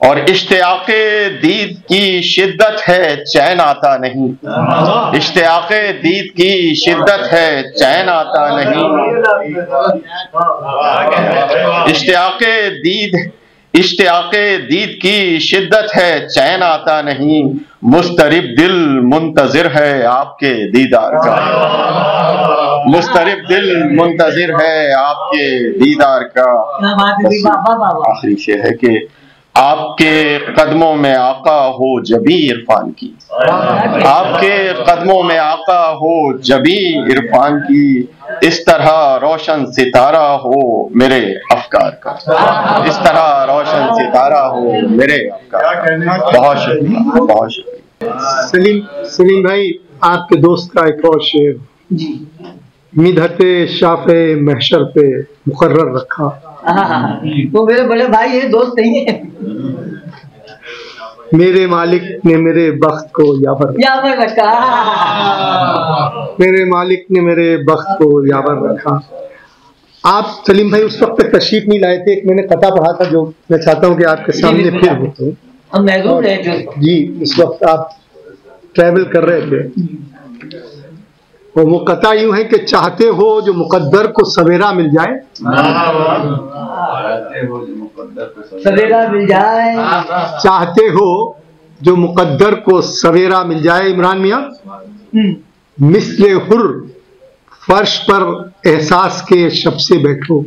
और इश्तियाक दीद की शिद्दत है चैन आता नहीं। इश्तियाक दीद की शिद्दत है चैन आता नहीं। इश्तियाक दीद इश्तियाक दीद की शिद्दत है चैन आता नहीं। मुस्तरिब दिल मुंतजर है आपके दीदार का। मुस्तरिब दिल मुंतजर है आपके दीदार का। आखिरी शेर है कि आपके कदमों में आका हो जबी इरफान की। आपके कदमों में आका हो जबी इरफान की। इस तरह रोशन सितारा हो मेरे अफकार का। इस तरह रोशन सितारा हो मेरे अफकार का। बहुत शुक्रिया बहुत शुक्रिया। सलीम सलीम भाई आपके दोस्त का एक और शेर। मिधते शाफे महशर पे मुकर्र रखा। (laughs) वो मेरे बड़े भाई है दोस्त नहीं है। मेरे मालिक ने मेरे बख्त को यावर यावर रखा। मेरे मालिक ने मेरे बख्त को यावर रखा। आप सलीम भाई उस वक्त तक तशरीफ़ नहीं लाए थे एक मैंने कथा पढ़ा था जो मैं चाहता हूँ कि आपके सामने फिर हो। तो हम महसूस रहे थे जी इस वक्त आप ट्रैवल कर रहे थे। और वो कथा यूँ है कि चाहते हो जो मुकद्दर को सवेरा मिल जाए। सवेरा मिल जाए। चाहते हो जो मुकद्दर को सवेरा मिल जाए इमरान मियाँ? मिसले हुर फर्श पर एहसास के शब से बैठो।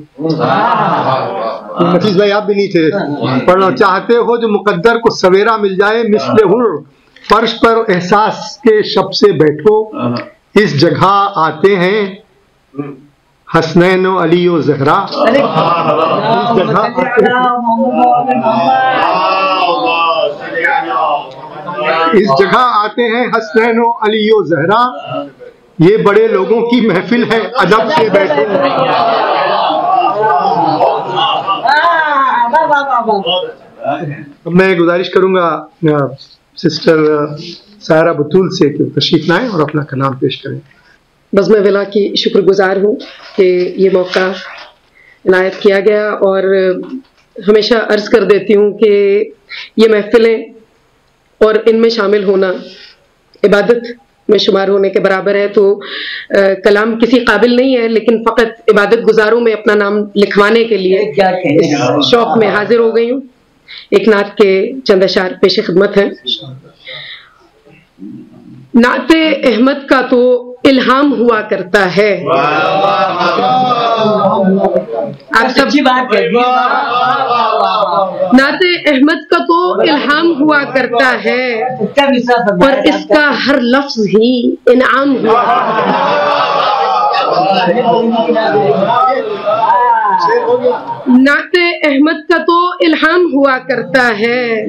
नफीस भाई आप भी नहीं थे। पढ़ना चाहते हो जो मुकद्दर को सवेरा मिल जाए मिसले हुर फर्श पर एहसास के शब से बैठो। इस जगह आते हैं। हसनैन अली और जहरा। इस जगह आते हैं। इस जगह आते हैं हसनैन अली और जहरा। ये बड़े लोगों की महफिल है अदब से बैठो। मैं गुजारिश करूँगा सिस्टर सायरा बतूल से कि तशरीफ़ लाएँ और अपना कलाम पेश करें। बज़म विला की शुक्रगुजार हूँ कि ये मौका इनायत किया गया और हमेशा अर्ज़ कर देती हूँ कि ये महफिलें और इनमें शामिल होना इबादत में शुमार होने के बराबर है। तो अ, कलाम किसी काबिल नहीं है लेकिन फ़कत इबादत गुजारों में अपना नाम लिखवाने के लिए इस शौक में हाजिर हो गई हूँ। एक नाथ के चंद अशार पेश खिदमत है। नाते अहमद का तो इल्हाम हुआ करता है। आप सच्ची बात है। नाते अहमद का तो इल्हाम हुआ करता है। और इसका हर लफ्ज ही इनाम हुआ। (laughs) (laughs) नाते अहमद का तो इल्हाम हुआ करता है।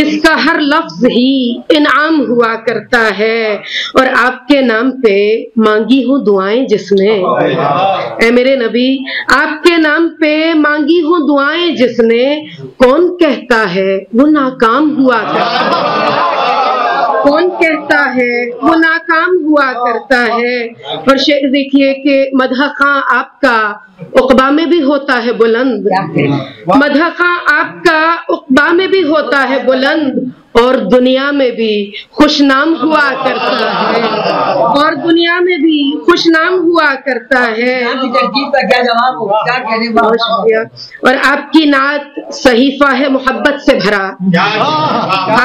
इसका हर लफ्ज ही इनाम हुआ करता है। और आपके नाम पे मांगी हूँ दुआएँ जिसने। ए मेरे नबी आपके नाम पे मांगी हूँ दुआएँ जिसने। कौन कहता है वो नाकाम हुआ करता है। कौन कहता है? वो नाकाम हुआ करता है। और शेर देखिए कि मदह खां आपका उकबा में भी होता है बुलंद। मदह खां आपका उकबा में भी होता है बुलंद। और दुनिया में भी खुशनाम हुआ करता है। और दुनिया में भी खुशनाम हुआ करता है। और आपकी नात सहीफा है मोहब्बत से भरा।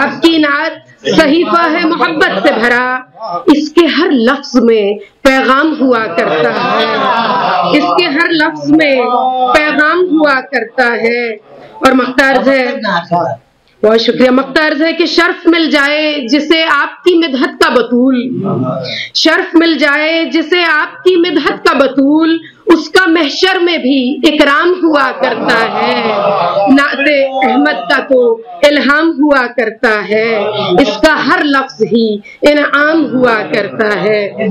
आपकी नात सहीफा है मोहब्बत से भरा। इसके हर लफ्ज में पैगाम हुआ करता है। इसके हर लफ्ज में पैगाम हुआ करता है। और मख्तार है बहुत शुक्रिया। मख्तार है कि शर्फ मिल जाए जिसे आपकी मिदहत का बतूल। शर्फ मिल जाए जिसे आपकी मिदहत का बतूल। उसका महशर में भी इकराम हुआ करता है। नाते अहमद का तो इल्हाम हुआ करता है। इसका हर लफ्ज ही इनाम हुआ करता है।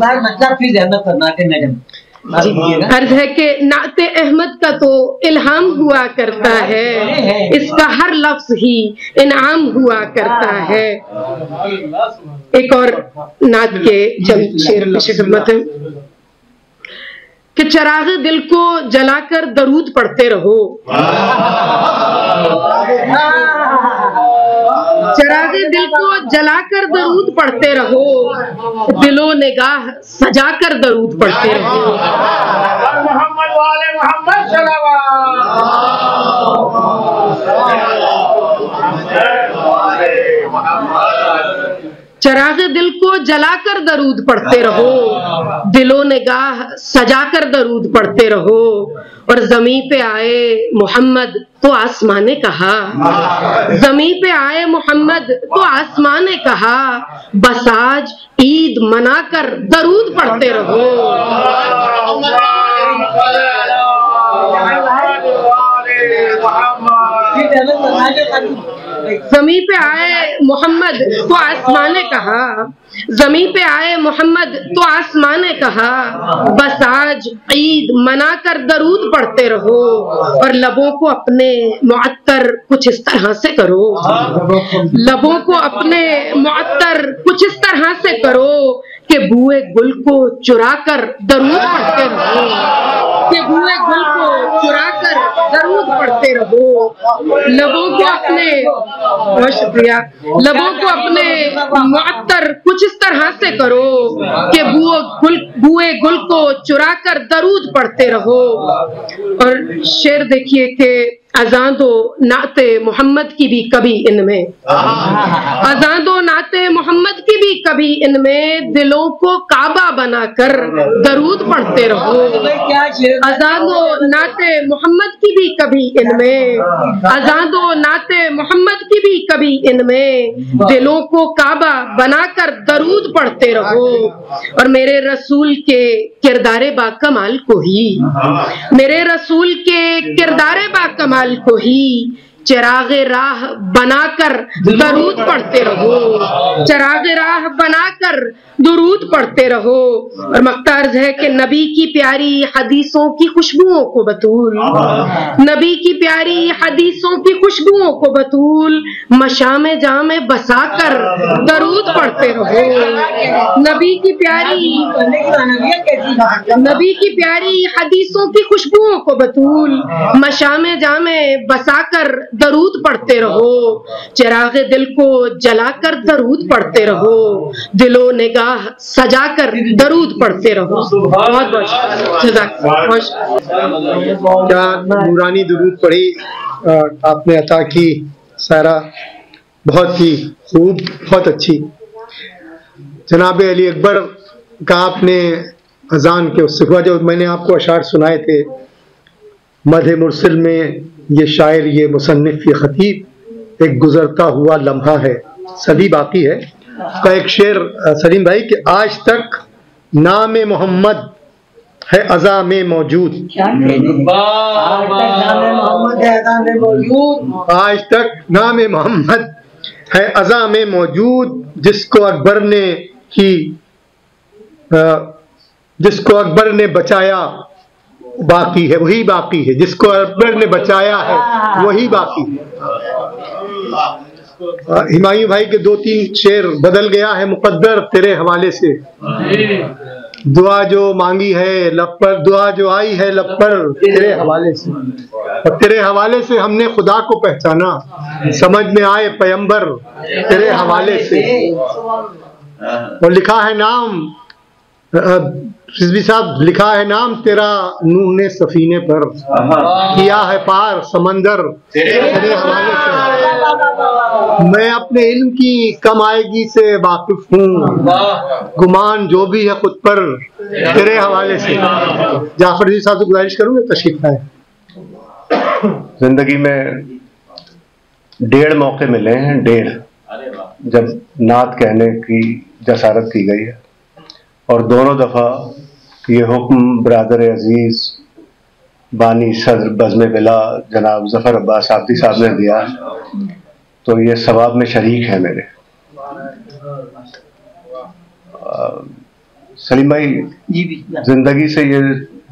मतलब अर्ज़ है कि नाते अहमद का तो इल्हाम हुआ करता है। इसका हर लफ्ज ही इनाम हुआ करता है। एक और नात के चंद शेर पेश खिदमत है। कि चराग दिल को जलाकर दरूद पढ़ते रहो। चराग दिल को जलाकर दरूद पढ़ते रहो। दिलो निगाह सजाकर दरूद पढ़ते रहो। मोहम्मद वाले मोहम्मद चराग दिल को जलाकर दरूद पढ़ते रहो। दिलो निगाह सजाकर दरूद पढ़ते रहो। और जमी पे आए मोहम्मद तो आसमान ने कहा। जमी पे आए मोहम्मद तो आसमान ने कहा। बस आज ईद मनाकर दरूद पढ़ते रहो। जमी पे आए मोहम्मद तो आसमान ने कहा। जमी पे आए मोहम्मद तो आसमान ने कहा, बस आज ईद मना कर दरूद पढ़ते रहो और लबों को अपने मुअत्तर कुछ इस तरह से करो। लबों को अपने मुअत्तर कुछ इस तरह से करो कि बुए गुल को चुरा कर दरूद पढ़ते रहो। कि बुए गुल को चुरा कर दरूद पढ़ते रहो। लबों को अपने बहुत शुक्रिया। लबों को अपने मुअत्तर कुछ इस तरह से करो कि बुए गुल बुए गुल को चुरा कर दरूद पढ़ते रहो। और शेर देखिए कि अजान दो नाते मोहम्मद की भी कभी इनमें। अजान दो नाते मोहम्मद की भी कभी इनमें दिलों को काबा बनाकर दरूद पढ़ते रहो। अजान दो नाते मोहम्मद की भी कभी इनमें। अजान दो नाते मोहम्मद की भी कभी इनमें दिलों को काबा बनाकर दरूद पढ़ते रहो। और मेरे रसूल के किरदारे बाकमाल को ही। मेरे रसूल के किरदारे बाकमाल को ही चिराग राह बनाकर दरूद पढ़ते रहो। चिराग राह बनाकर दरूद पढ़ते रहो। और मख्तार्ज है कि नबी की प्यारी हदीसों की खुशबुओं को बतूल। नबी की प्यारी हदीसों की खुशबुओं को बतूल। मशाम जामे बसाकर दरूद पढ़ते रहो। नबी की प्यारी नबी की प्यारी हदीसों की खुशबुओं को बतूल। मशाम जामे बसाकर दरूद पढ़ते रहो। चिराग दिल को जलाकर दरूद पढ़ते रहो। दिलो निगाह सजाकर दरूद पढ़ते रहो। बहुत बहुत क्या नूरानी दुरूद पढ़ी? आपने अता की, सारा। बहुत ही खूब, बहुत अच्छी। जनाब अली अकबर का आपने अजान के उससे जो मैंने आपको अशार सुनाए थे, मध मुरसिल में ये शायर ये मुसन्फ़ ये ख़तीब एक गुजरता हुआ लम्हा है। सभी बाकी है। का एक शेर सलीम भाई कि आज तक नाम मोहम्मद है अज़ा में मौजूद। आज तक नाम मोहम्मद है अज़ा में मौजूद। जिसको अकबर ने की जिसको अकबर ने बचाया। बाकी है वही बाकी है जिसको अकबर ने बचाया है वही बाकी है। अ, हिमायूं भाई के दो तीन शेर बदल गया है मुकद्दर तेरे हवाले से। दुआ जो मांगी है लब पर दुआ जो आई है लब पर तेरे हवाले से। और तेरे हवाले से हमने खुदा को पहचाना। समझ में आए पैंबर तेरे हवाले से। और लिखा है नाम रिजवी साहब लिखा है नाम तेरा नूह ने सफीने पर। किया है पार समंदर। तेरे हवाले से। मैं अपने इल्म की कम आएगी से वाकिफ हूँ। गुमान जो भी है खुद पर तेरे हवाले से। जाफ़र जी साहब से गुजारिश करूँगा तशरीफ़ लाए? ज़िंदगी में डेढ़ मौके मिले हैं डेढ़। जब नात कहने की जसारत की गई है और दोनों दफ़ा ये हुक्म बरदर अज़ीज़ बानी सदर बज़म बिला जनाब ज़फ़र अब्बास आफती साहब ने दिया। तो ये सवाब में शरीक है मेरे। सलीम भाई ज़िंदगी से ये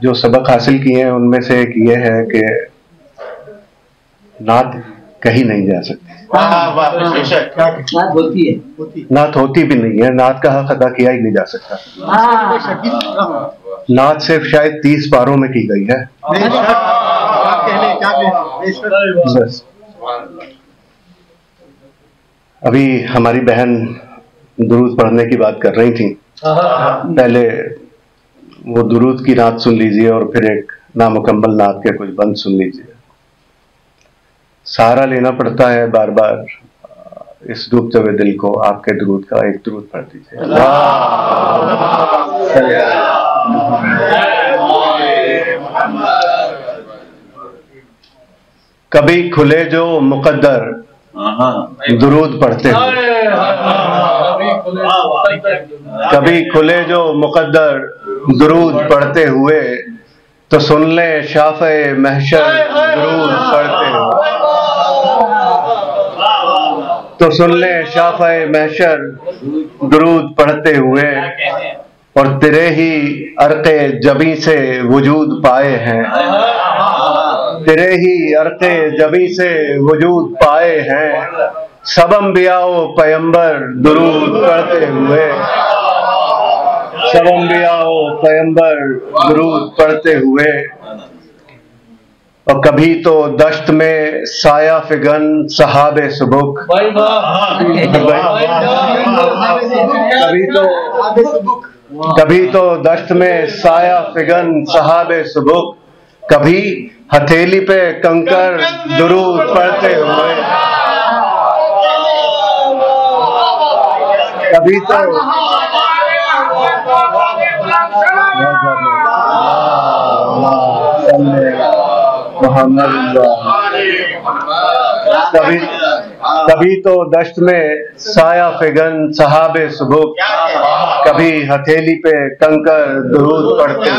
जो सबक हासिल किए हैं उनमें से एक ये है कि नात कही नहीं जा सकती। होती है। नात होती भी नहीं है। नात का हक अदा किया ही नहीं जा सकता। नात सिर्फ़ शायद तीस पारों में की गई है। बस। अभी हमारी बहन दुरूद पढ़ने की बात कर रही थी। पहले वो दुरूद की नात सुन लीजिए और फिर एक नामुकम्मल नात के कुछ बंद सुन लीजिए। सहारा लेना पड़ता है बार बार इस डूबते हुए दिल को आपके दुरूद का एक दुरूद पढ़ दीजिए। कभी खुले जो मुकद्दर दुरूद पढ़ते हुए कभी खुले जो मुकद्दर दुरूद पढ़ते हुए तो सुन ले शाफ महशर दुरूद पढ़ते हुए तो सुन ले, शाफ महशर दुरूद पढ़ते हुए और तेरे ही अरके जबी से वजूद पाए हैं। तेरे ही अरके जबी से वजूद पाए हैं। सब अम्बियाओ पैम्बर दुरूद पढ़ते हुए। सब अम्बियाओ पैम्बर दुरूद पढ़ते हुए। और कभी तो दश्त में साया फिगन सहाबे सुबुक। कभी तो कभी तो दश्त में साया फिगन सहाबे सुबुक। कभी हथेली पे कंकर दुरूद पढ़ते हुए। कभी तो मोहम्मद कभी कभी तो दश्त में साया फिगन सहाबे सुबह कभी हथेली पे कंकर दुरूद पढ़ते।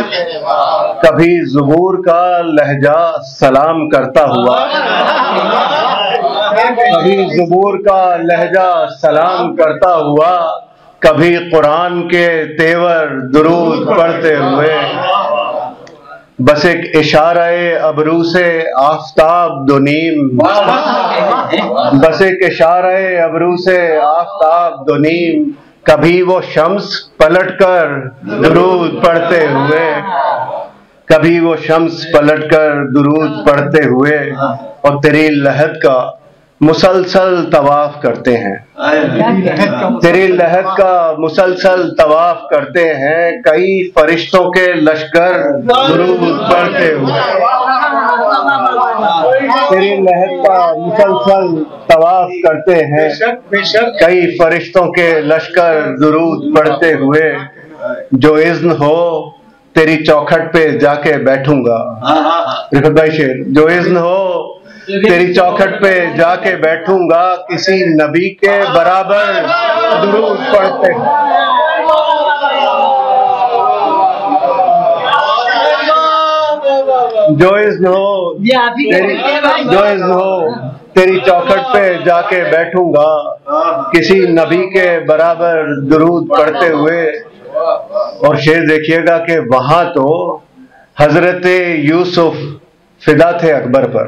कभी जुबूर का लहजा सलाम करता हुआ। कभी जुबूर का लहजा सलाम करता हुआ। कभी कुरान के तेवर दुरूद पढ़ते हुए। बस एक इशारा अबरू से आफ्ताब दो नीम। बस एक इशारा अबरू से आफ्ताब दो नीम। कभी वो शम्स पलट कर दुरूद पढ़ते हुए। कभी वो शम्स पलट कर दुरूद पढ़ते हुए। और तेरी लहद का मुसलसल तवाफ करते हैं। तेरी लहद का मुसलसल तवाफ करते हैं कई फरिश्तों के लश्कर दुरूद पढ़ते हुए। तेरी लहद का मुसलसल तवाफ करते हैं कई फरिश्तों के लश्कर दुरूद पढ़ते हुए। जो इज्न हो तेरी चौखट पे जाके बैठूँगा। रिफत भाई शेर जो इज्न हो तेरी चौखट पे जाके बैठूँगा, किसी नबी के बराबर दुरूद पढ़ते। जो इज्न हो, तेरी जो इज्न हो, तेरी चौखट पे जाके बैठूँगा, किसी नबी के बराबर दुरूद पढ़ते हुए। और शेर देखिएगा कि वहाँ तो हज़रत यूसुफ फिदा थे अकबर पर।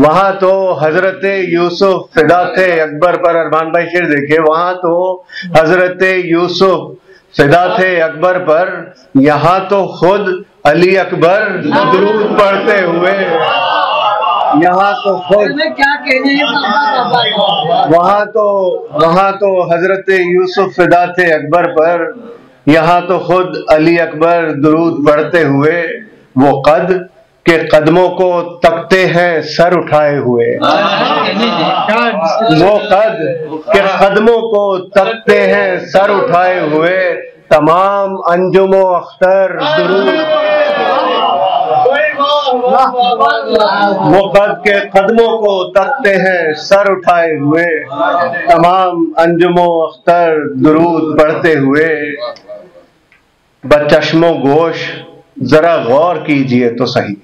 वहाँ तो हज़रत यूसुफ फिदा थे अकबर पर। अरमान भाई शेर देखिए वहाँ तो हज़रत यूसुफ फिदा थे अकबर पर। यहाँ तो खुद अली अकबर दुरूद पढ़ते हुए। यहाँ तो खुद क्या कहने वहाँ तो वहाँ तो हज़रत यूसुफ फिदा थे अकबर पर। यहाँ तो खुद अली अकबर दरूद पढ़ते हुए वो कद के कदमों को तकते हैं, सर उठाए हुए। वो कद के कदमों को तकते हैं, सर उठाए हुए। तमाम अंजुमो अख्तर दुरूद। वो कद के कदमों को तकते हैं, सर उठाए हुए। तमाम अंजुमो अख्तर दुरूद पढ़ते हुए। बचश्मो गोश जरा गौर कीजिए तो सही।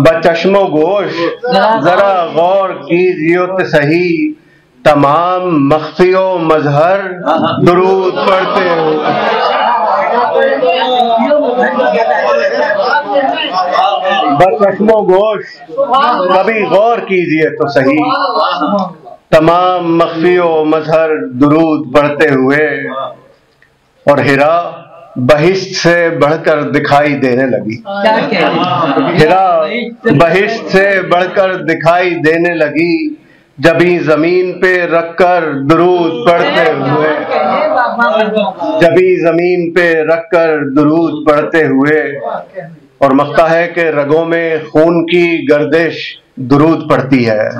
बचश्मो गोश, जरा गौर कीजिए तो सही। तमाम मख्फियो मजहर दुरूद पढ़ते हुए बचश्मो गोश, कभी गौर कीजिए तो सही। तमाम मख्फियो मजहर दुरूद पढ़ते हुए, और हिरा बहिश्त से बढ़कर दिखाई देने लगी। हिरा बहिश्त से बढ़कर दिखाई देने लगी। जबी ज़मीन पे रखकर दुरूद पढ़ते हुए। जबी ज़मीन पे रखकर दुरूद पढ़ते हुए। और मकता है कि रगों में खून की गर्दिश दुरूद पड़ती है।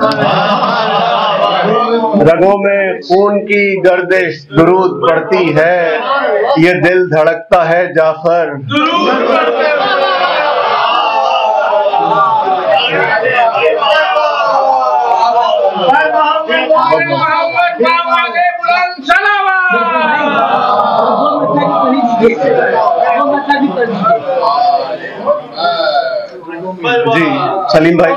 रगों में खून की गर्दिश दुरूद पड़ती है। ये दिल धड़कता है जाफ़र। जी सलीम भाई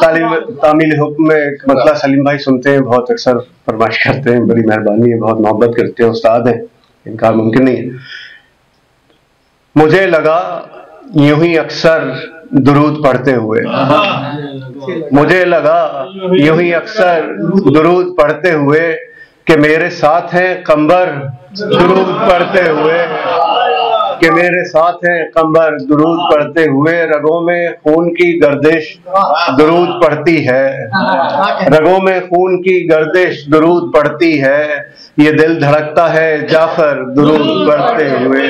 तालीम, तामील हुक्म में मतलब सलीम भाई सुनते हैं, बहुत अक्सर फरमाइश करते हैं, बड़ी मेहरबानी है, बहुत मोहब्बत करते हैं, उस्ताद हैं, इनकार मुमकिन नहीं है। मुझे लगा, यूँ ही अक्सर दुरूद पढ़ते हुए। मुझे लगा, यूँ ही अक्सर दुरूद पढ़ते हुए कि मेरे साथ हैं, कंबर दुरूद पढ़ते हुए। कि मेरे साथ हैं कंबर दुरूद पढ़ते हुए, रगों में खून की गर्दिश दरूद पड़ती है। रगों में खून की गर्दिश दुरूद पड़ती है। ये दिल धड़कता है, जाफ़र दुरूद पढ़ते हुए।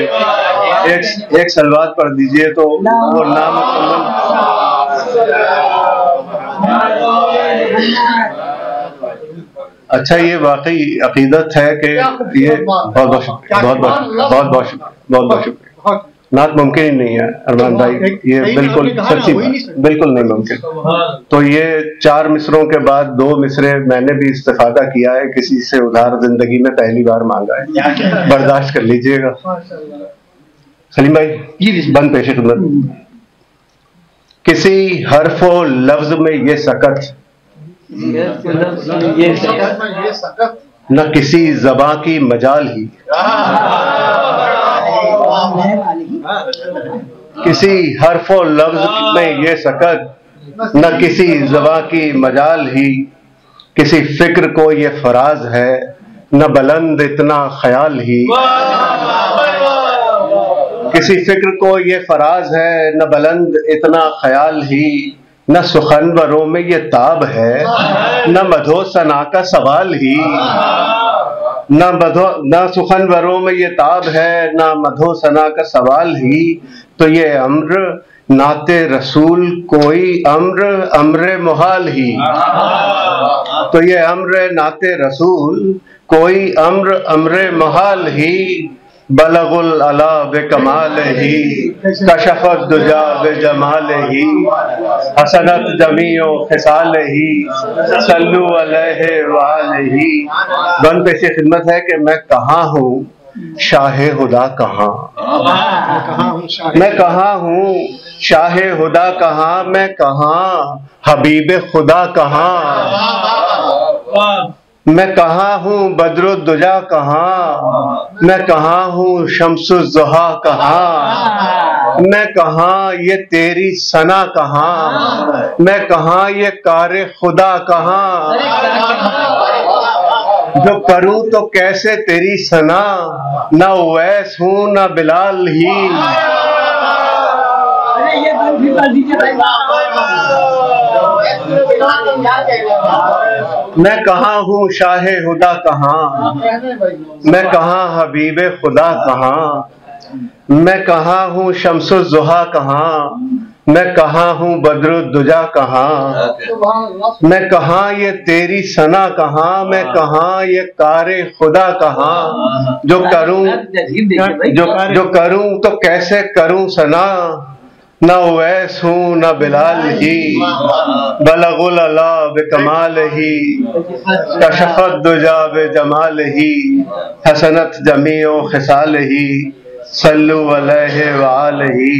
एक एक सलवात पढ़ दीजिए तो वो नाम अच्छा ये वाकई अकीदत है कि ये बहुत बहुत शुक्रिया, बहुत बहुत बहुत बहुत बहुत शुक्रिया। नात मुमकिन ही नहीं है अरमान भाई ये बिल्कुल सच्ची बात बिल्कुल नहीं मुमकिन। तो ये चार मिसरों के बाद दो मिसरे मैंने भी इस्तेफादा किया है किसी से उधार ज़िंदगी में पहली बार मांगा है। बर्दाश्त कर लीजिएगा। सलीम भाई बंद पेश खिदमत किसी हरफो लफ्ज में ये सकत न किसी जबा की मजाल ही। किसी हरफो लफ्ज में ये सकत, न किसी जबा की मजाल ही। किसी फ़िक्र को ये फराज है, न बुलंद इतना ख्याल ही। किसी फ़िक्र को ये फराज है, न बुलंद इतना ख्याल ही। न सुखनवरों में ये ताब है न मधो सना का सवाल ही। न मधो न सुखनवरों में ये ताब है न मधो सना का सवाल ही। तो ये अम्र नाते रसूल कोई अम्र अम्र मुहाल ही। तो ये अम्र नाते रसूल कोई अम्र अम्र मुहाल ही। बलगुल अला बे कमाल ही कशफत दुजा बे जमाल ही, हसनत जमीओ खिसाल ही, सल्लु अलैहि वाल ही। बन पेश खिदमत है कि मैं कहाँ हूँ? शाह हुदा कहाँ? मैं कहाँ हूँ? शाह हुदा कहाँ? मैं कहाँ? हबीब खुदा कहाँ? मैं कहा हूँ बद्रुद्दुजा कहा? मैं कहा हूँ शमसुजुहा कहा? मैं कहा ये तेरी सना कहा? मैं कहा ये कार खुदा कहा? जो करूँ तो कैसे तेरी सना? ना वैस हूँ ना बिलाल ही। मैं कहाँ हूँ? शाह हुदा कहाँ? मैं कहाँ? हबीब खुदा कहाँ? मैं कहाँ हूँ? शमसुजुहा कहाँ? मैं कहाँ हूँ? बद्रुद्दुजा कहाँ? मैं कहाँ ये तेरी सना कहाँ? मैं कहाँ ये कारे खुदा कहाँ? जो करूँ जो जो करूँ तो कैसे करूँ सना? न वैस हूँ न बिलाल ही। बलगुल अला बे कमाल ही। कशफत दुजा बे जमाल ही। हसनत जमीओ खिसाल ही। सल्लु वाल ही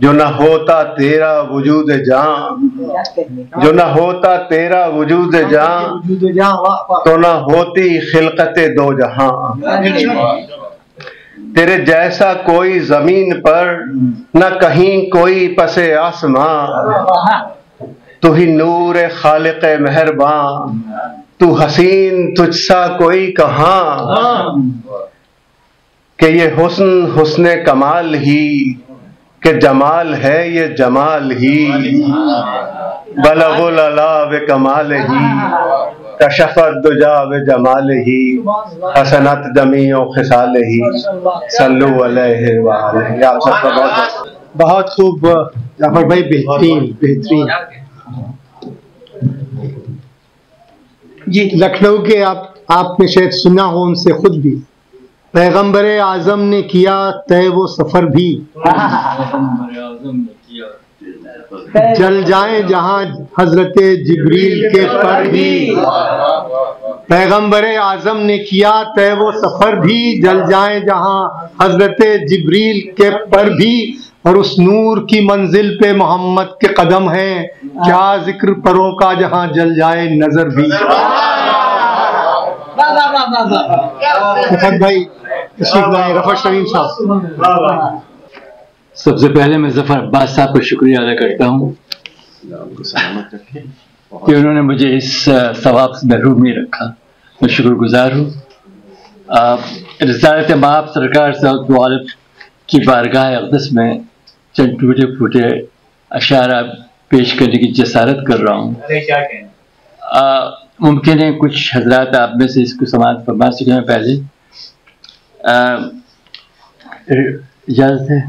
जो न होता तेरा वजूद जान जो न होता तेरा वजूद जान तो न होती खिलकत दो जहाँ। तेरे जैसा कोई ज़मीन पर न कहीं कोई पसे आसमां। तू ही नूर खालिक मेहरबान। तू हसीन तुझसा कोई कहाँ। कि ये हुस्न हुस्न कमाल ही, के जमाल है ये जमाल ही। बलगुल अला कमाल ही। कशफत दुजा व जमाल ही हसनत जमी खिसाल ही। सल्लु आप सबका बहुत बहुत खूब जाफ़र भाई बेहतरीन बेहतरीन। जी लखनऊ के आप आपने शायद सुना हो उनसे खुद भी। पैगंबर आज़म ने किया तय वो सफ़र भी। जल जाए जहाँ हज़रत जिब्रील के पर भी। पैगंबर आज़म ने किया तय वो सफ़र भी। जल जाए जहाँ हज़रत जिब्रील के पर भी। और उस नूर की मंजिल पे मोहम्मद के कदम हैं। क्या ज़िक्र परों का जहाँ जल जाए नज़र भी। भाई रफत शरीफ साहब। सबसे पहले मैं ज़फ़र अब्बास साहब का शुक्रिया अदा करता हूँ कि उन्होंने मुझे इस सवाब से महरूम नहीं रखा। मैं शुक्रगुजार हूँ। रसालत माप सरकार सऊद की बारगाह अकदस में चंद टूटे फूटे अशारा पेश करने की जसारत कर रहा हूँ। मुमकिन है कुछ हजरात आप में से इसको समाज फरमा चुके हैं पहले इजाज़त है?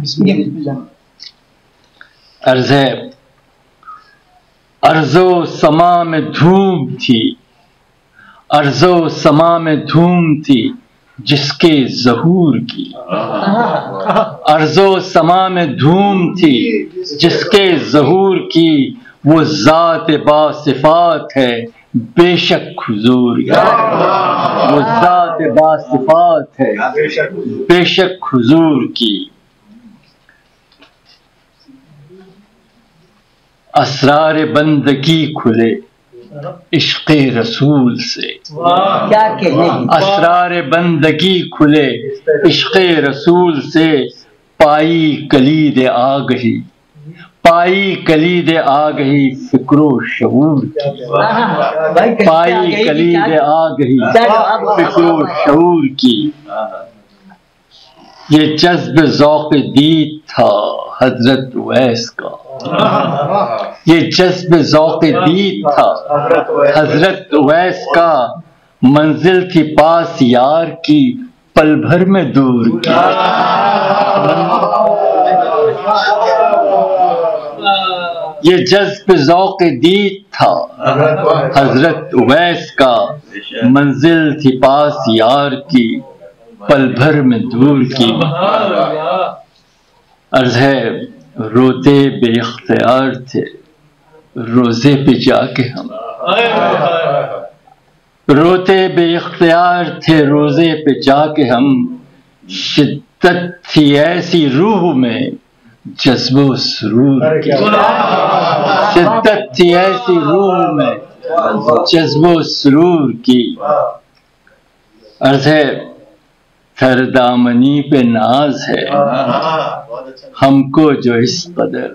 अर्ज़ है अर्जो समा में धूम थी अर्जो समा में धूम थी जिसके जहूर की। अर्जो समा में धूम थी जिसके जहूर की वो जात बासिफात है बेशक हुजूर वो जात बासिफात है। बेशक हुजूर की। असरार बंदगी खुले इश्क रसूल से। क्या कहने? असरार बंदगी खुले इश्क रसूल से पाई कलीद आ गई। पाई कलीद आ गई फिक्रो शूर की पाई कलीद आ गई फिक्रो शूर की। ये जज्ब जौक दीद था हज़रत वैस का। ये जज्ब जौक दीद था हज़रत वैस का मंजिल थी पास यार की, पल भर में दूर की। ये जज्ब जौक दीद था। हज़रत उवैस का मंजिल थी पास यार की, पल भर में दूर की। अर्ज़ है, रोते बेख्तियार थे, रोज़े पे जाके हम। रोते बेख्तियार थे, रोज़े पे जाके हम। शिद्दत थी ऐसी रूह में जज्बो सुरूर की शिद्दत थी ऐसी रूह में जज्बो सुरूर की अर्ज़ है थर दामनी पे नाज है हमको जो इस कदर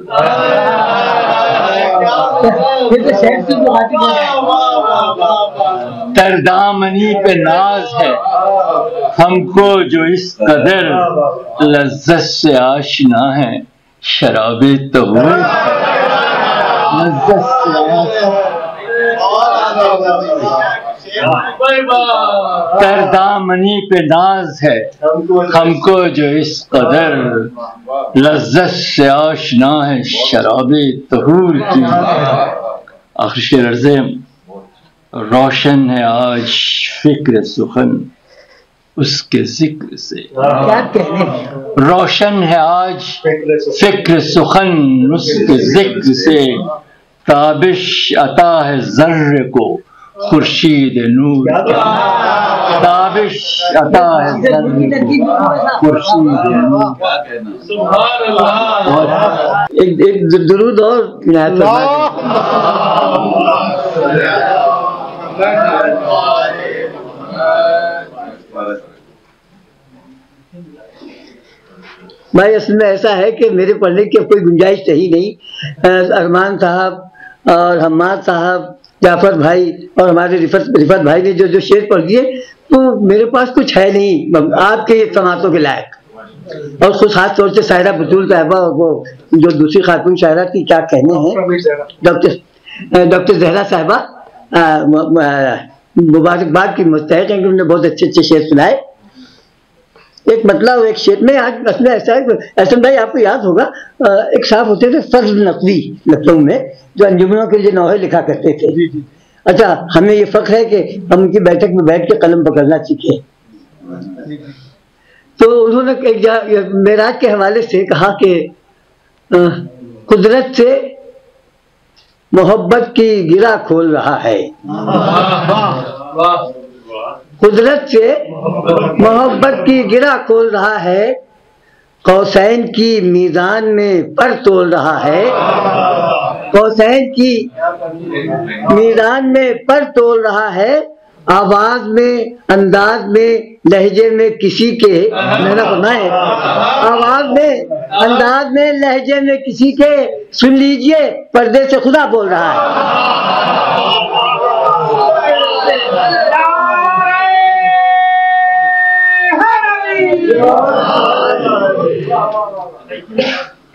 तरदामनी पे नाज है हमको जो इस कदर लज्जत से आशना है शराबे लज्जत से तरदामनी पे नाज है। हमको जो इस कदर लज्जत से आशना है शराब तहूर की। आखिर शेर अर्जे रोशन है आज फ़िक्र सुखन। उसके ज़िक्र से। क्या कहने। रोशन है आज फ़िक्र सुखन उसके ज़िक्र से। ताबिश अता है जर्र को खुर्शीद नूर ताबिश अता है जर्र को खुर्शीद नूर। एक एक दुरूद और इनायत भाई असल में ऐसा है कि मेरे पढ़ने की कोई गुंजाइश रही नहीं। अरमान साहब और हम्माद साहब जाफ़र भाई और हमारे रिफत रिफत भाई ने जो जो शेर पढ़ दिए तो मेरे पास कुछ है नहीं आपके समातों के लायक। और खुद खास तौर से शायरा बतूल साहबा और वो जो दूसरी खातून शायरा की क्या कहने हैं डॉक्टर डॉक्टर जहरा साहबा मुबारकबाद की मुस्तक हैं कि उन्होंने बहुत अच्छे अच्छे शेर सुनाए। एक मतलब एक शेर में आज मसला ऐसा है ऐसा भाई आपको याद होगा एक साहब होते थे फ़र्ज़ नकवी लखनऊ में जो अंजुमनों के लिए नौहे लिखा करते थे। अच्छा हमें ये फख्र है कि हम उनकी बैठक में बैठ के कलम पकड़ना सीखे। तो उन्होंने एक मेराज के हवाले से कहा कि कुदरत से मोहब्बत की गिरा खोल रहा है। कुदरत से मोहब्बत की गिरा खोल रहा है, कौसैन की मीजान में पर तोल रहा है। कौसैन की मीजान में पर तोल रहा है, आवाज़ में, अंदाज में, लहजे में किसी के मैंने बनाए आवाज़ में, अंदाज में, लहजे में किसी के, सुन लीजिए, पर्दे से खुदा बोल रहा है।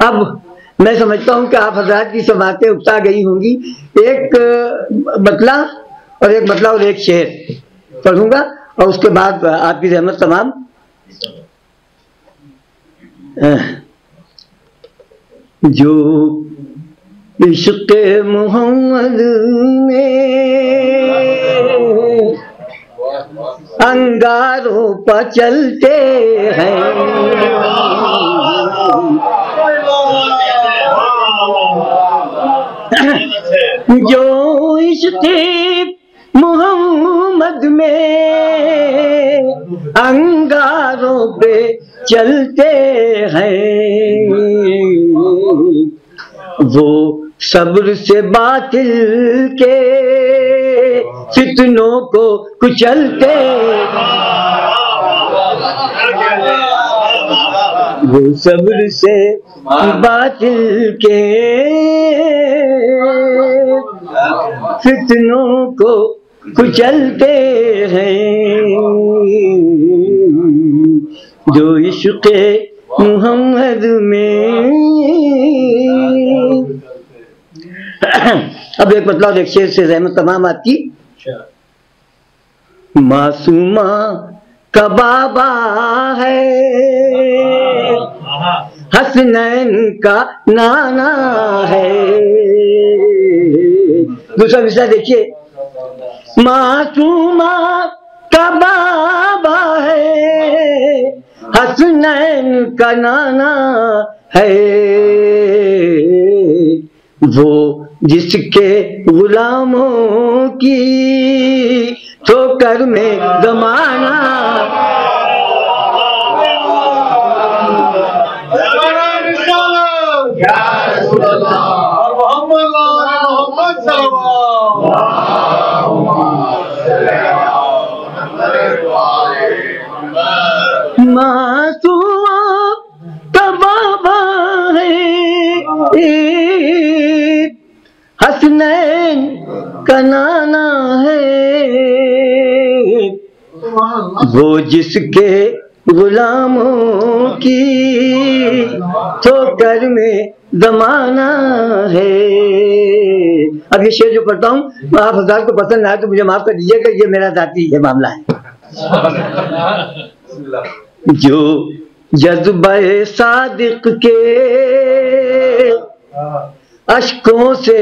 अब मैं समझता हूँ कि आप हजरात की सब बातें उकता गई होंगी। एक मतला और एक मतला और एक शेर पढ़ूँगा और उसके बाद आपकी रहमत तमाम। जो इश्क मोहम्मद में अंगारों पर चलते हैं। जो इश्क मोहम्मद में अंगारों पे चलते हैं। वो सब्र से बातिल के फितनों को कुचलते। वो सब्र से बातिल के फितनों को कुचलते हैं। जो इश्क मोहम्मद में अब एक मतलब एक शेर से रहमत तमाम आपकी मासूमा कबाबा है। हसनैन का नाना है। दूसरा विषय देखिए। मासूमा कबाबा है। हसनैन का नाना है। वो जिसके गुलामों की ठोकर में जमाना। मासूआ का बाबा है। हसनैन का नाना है। वो जिसके गुलामों की ठोकर में जमाना है। अब ये शेर जो पढ़ता हूँ, आप हज़ार को पसंद आए तो मुझे माफ़ कर दीजिएगा, ये मेरा जाती है मामला है। जो जज्बा सादिक के अशकों से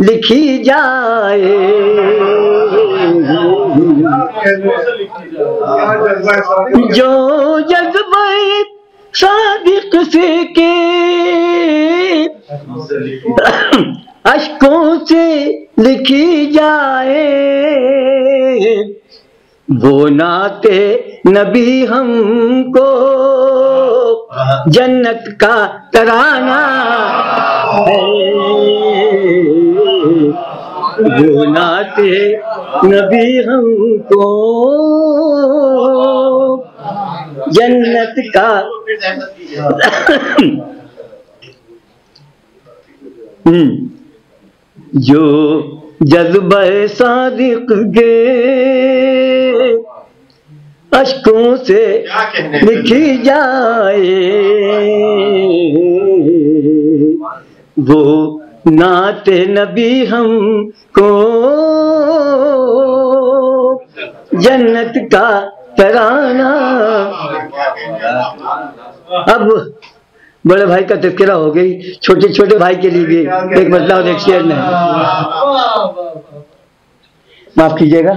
लिखी जाए। जो जज्बा सादिक से के अशकों से लिखी जाए। वो नाते नबी हमको जन्नत का तराना है। वो नाते नबी हमको। जन्नत का हम्म, जो जज्बा सादिक के अशकों से लिखी जाए वो नाते नबी हमको। जन्नत का तराना। अब बड़े भाई का तस्करा हो गई छोटे छोटे भाई के लिए भी एक बदलाव और एक शेर माफ़ कीजिएगा।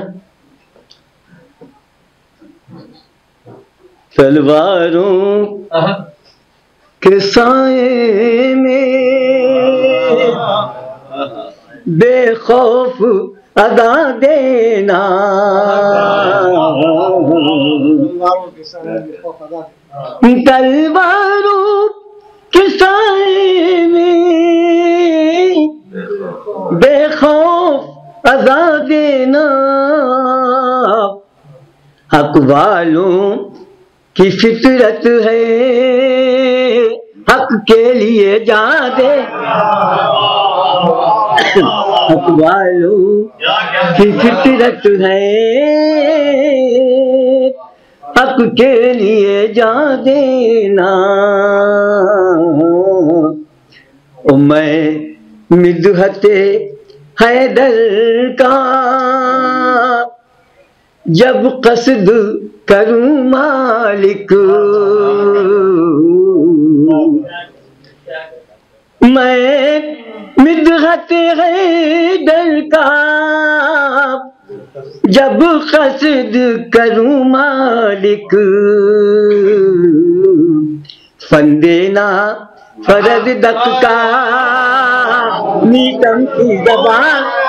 तलवारों के साए में बेखौफ अदा देना। तलवारों के साए में बेखौफ अदा देना। हक वालों की फितरत है, हक के लिए जा दे वालों की फितरत है। हक के लिए जा देना। ओ मैं मिदहते हैदर का जब कसद करूँ मालिक। मैं का। जब कसद करूँ मालिक। फंदेना फरज दक का नीतम की जबान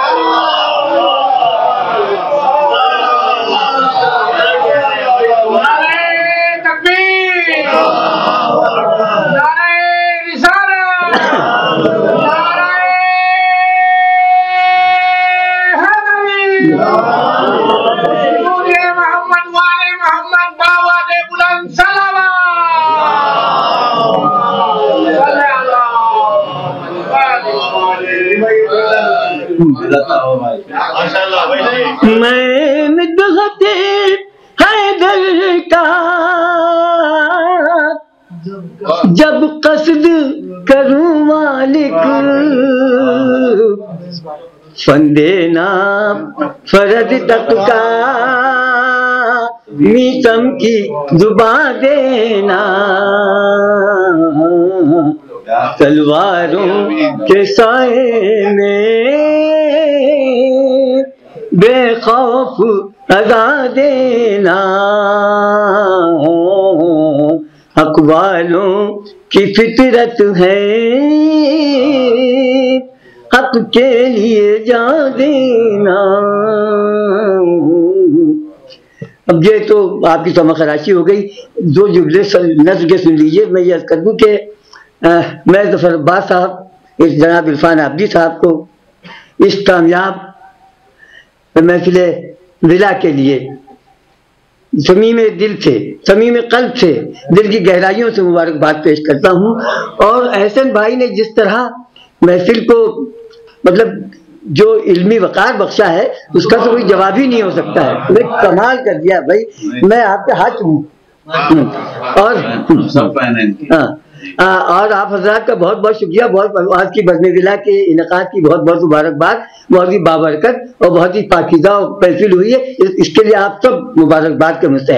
मैं मिदहते हैदर का। जब कसद करूँ मालिक। फंदेना फरज तक का मीतम की दुबा देना। तलवारों के साए में बेखौफ अदा देना वालों की फितरत है, हक के लिए जा देना अब ये तो आपकी समा खराशी हो गई। दो जुमले नस्ल के सुन लीजिए, मैं ये कर दूँ कि मैं ज़फ़र अब्बास साहब इस जनाब इरफान आबदी साहब को इस कामयाब महफिल विला के लिए समीम दिल से समीम कल्ब से दिल की गहराइयों से मुबारकबाद पेश करता हूँ। और एहसन भाई ने जिस तरह महफिल को मतलब जो इल्मी वकार बख्शा है उसका तो कोई जवाब ही नहीं हो सकता है। तो कमाल कर दिया भाई मैं आपके हाथ हूँ। और हाँ। आ, और आप हजरात का बहुत बहुत शुक्रिया बहुत आज की बजने जिला के इनका की बहुत बहुत मुबारकबाद बहुत ही बाबरकत और बहुत ही पाकिदा और महफिल हुई है। इसके लिए आप सब मुबारकबाद के मुस्तक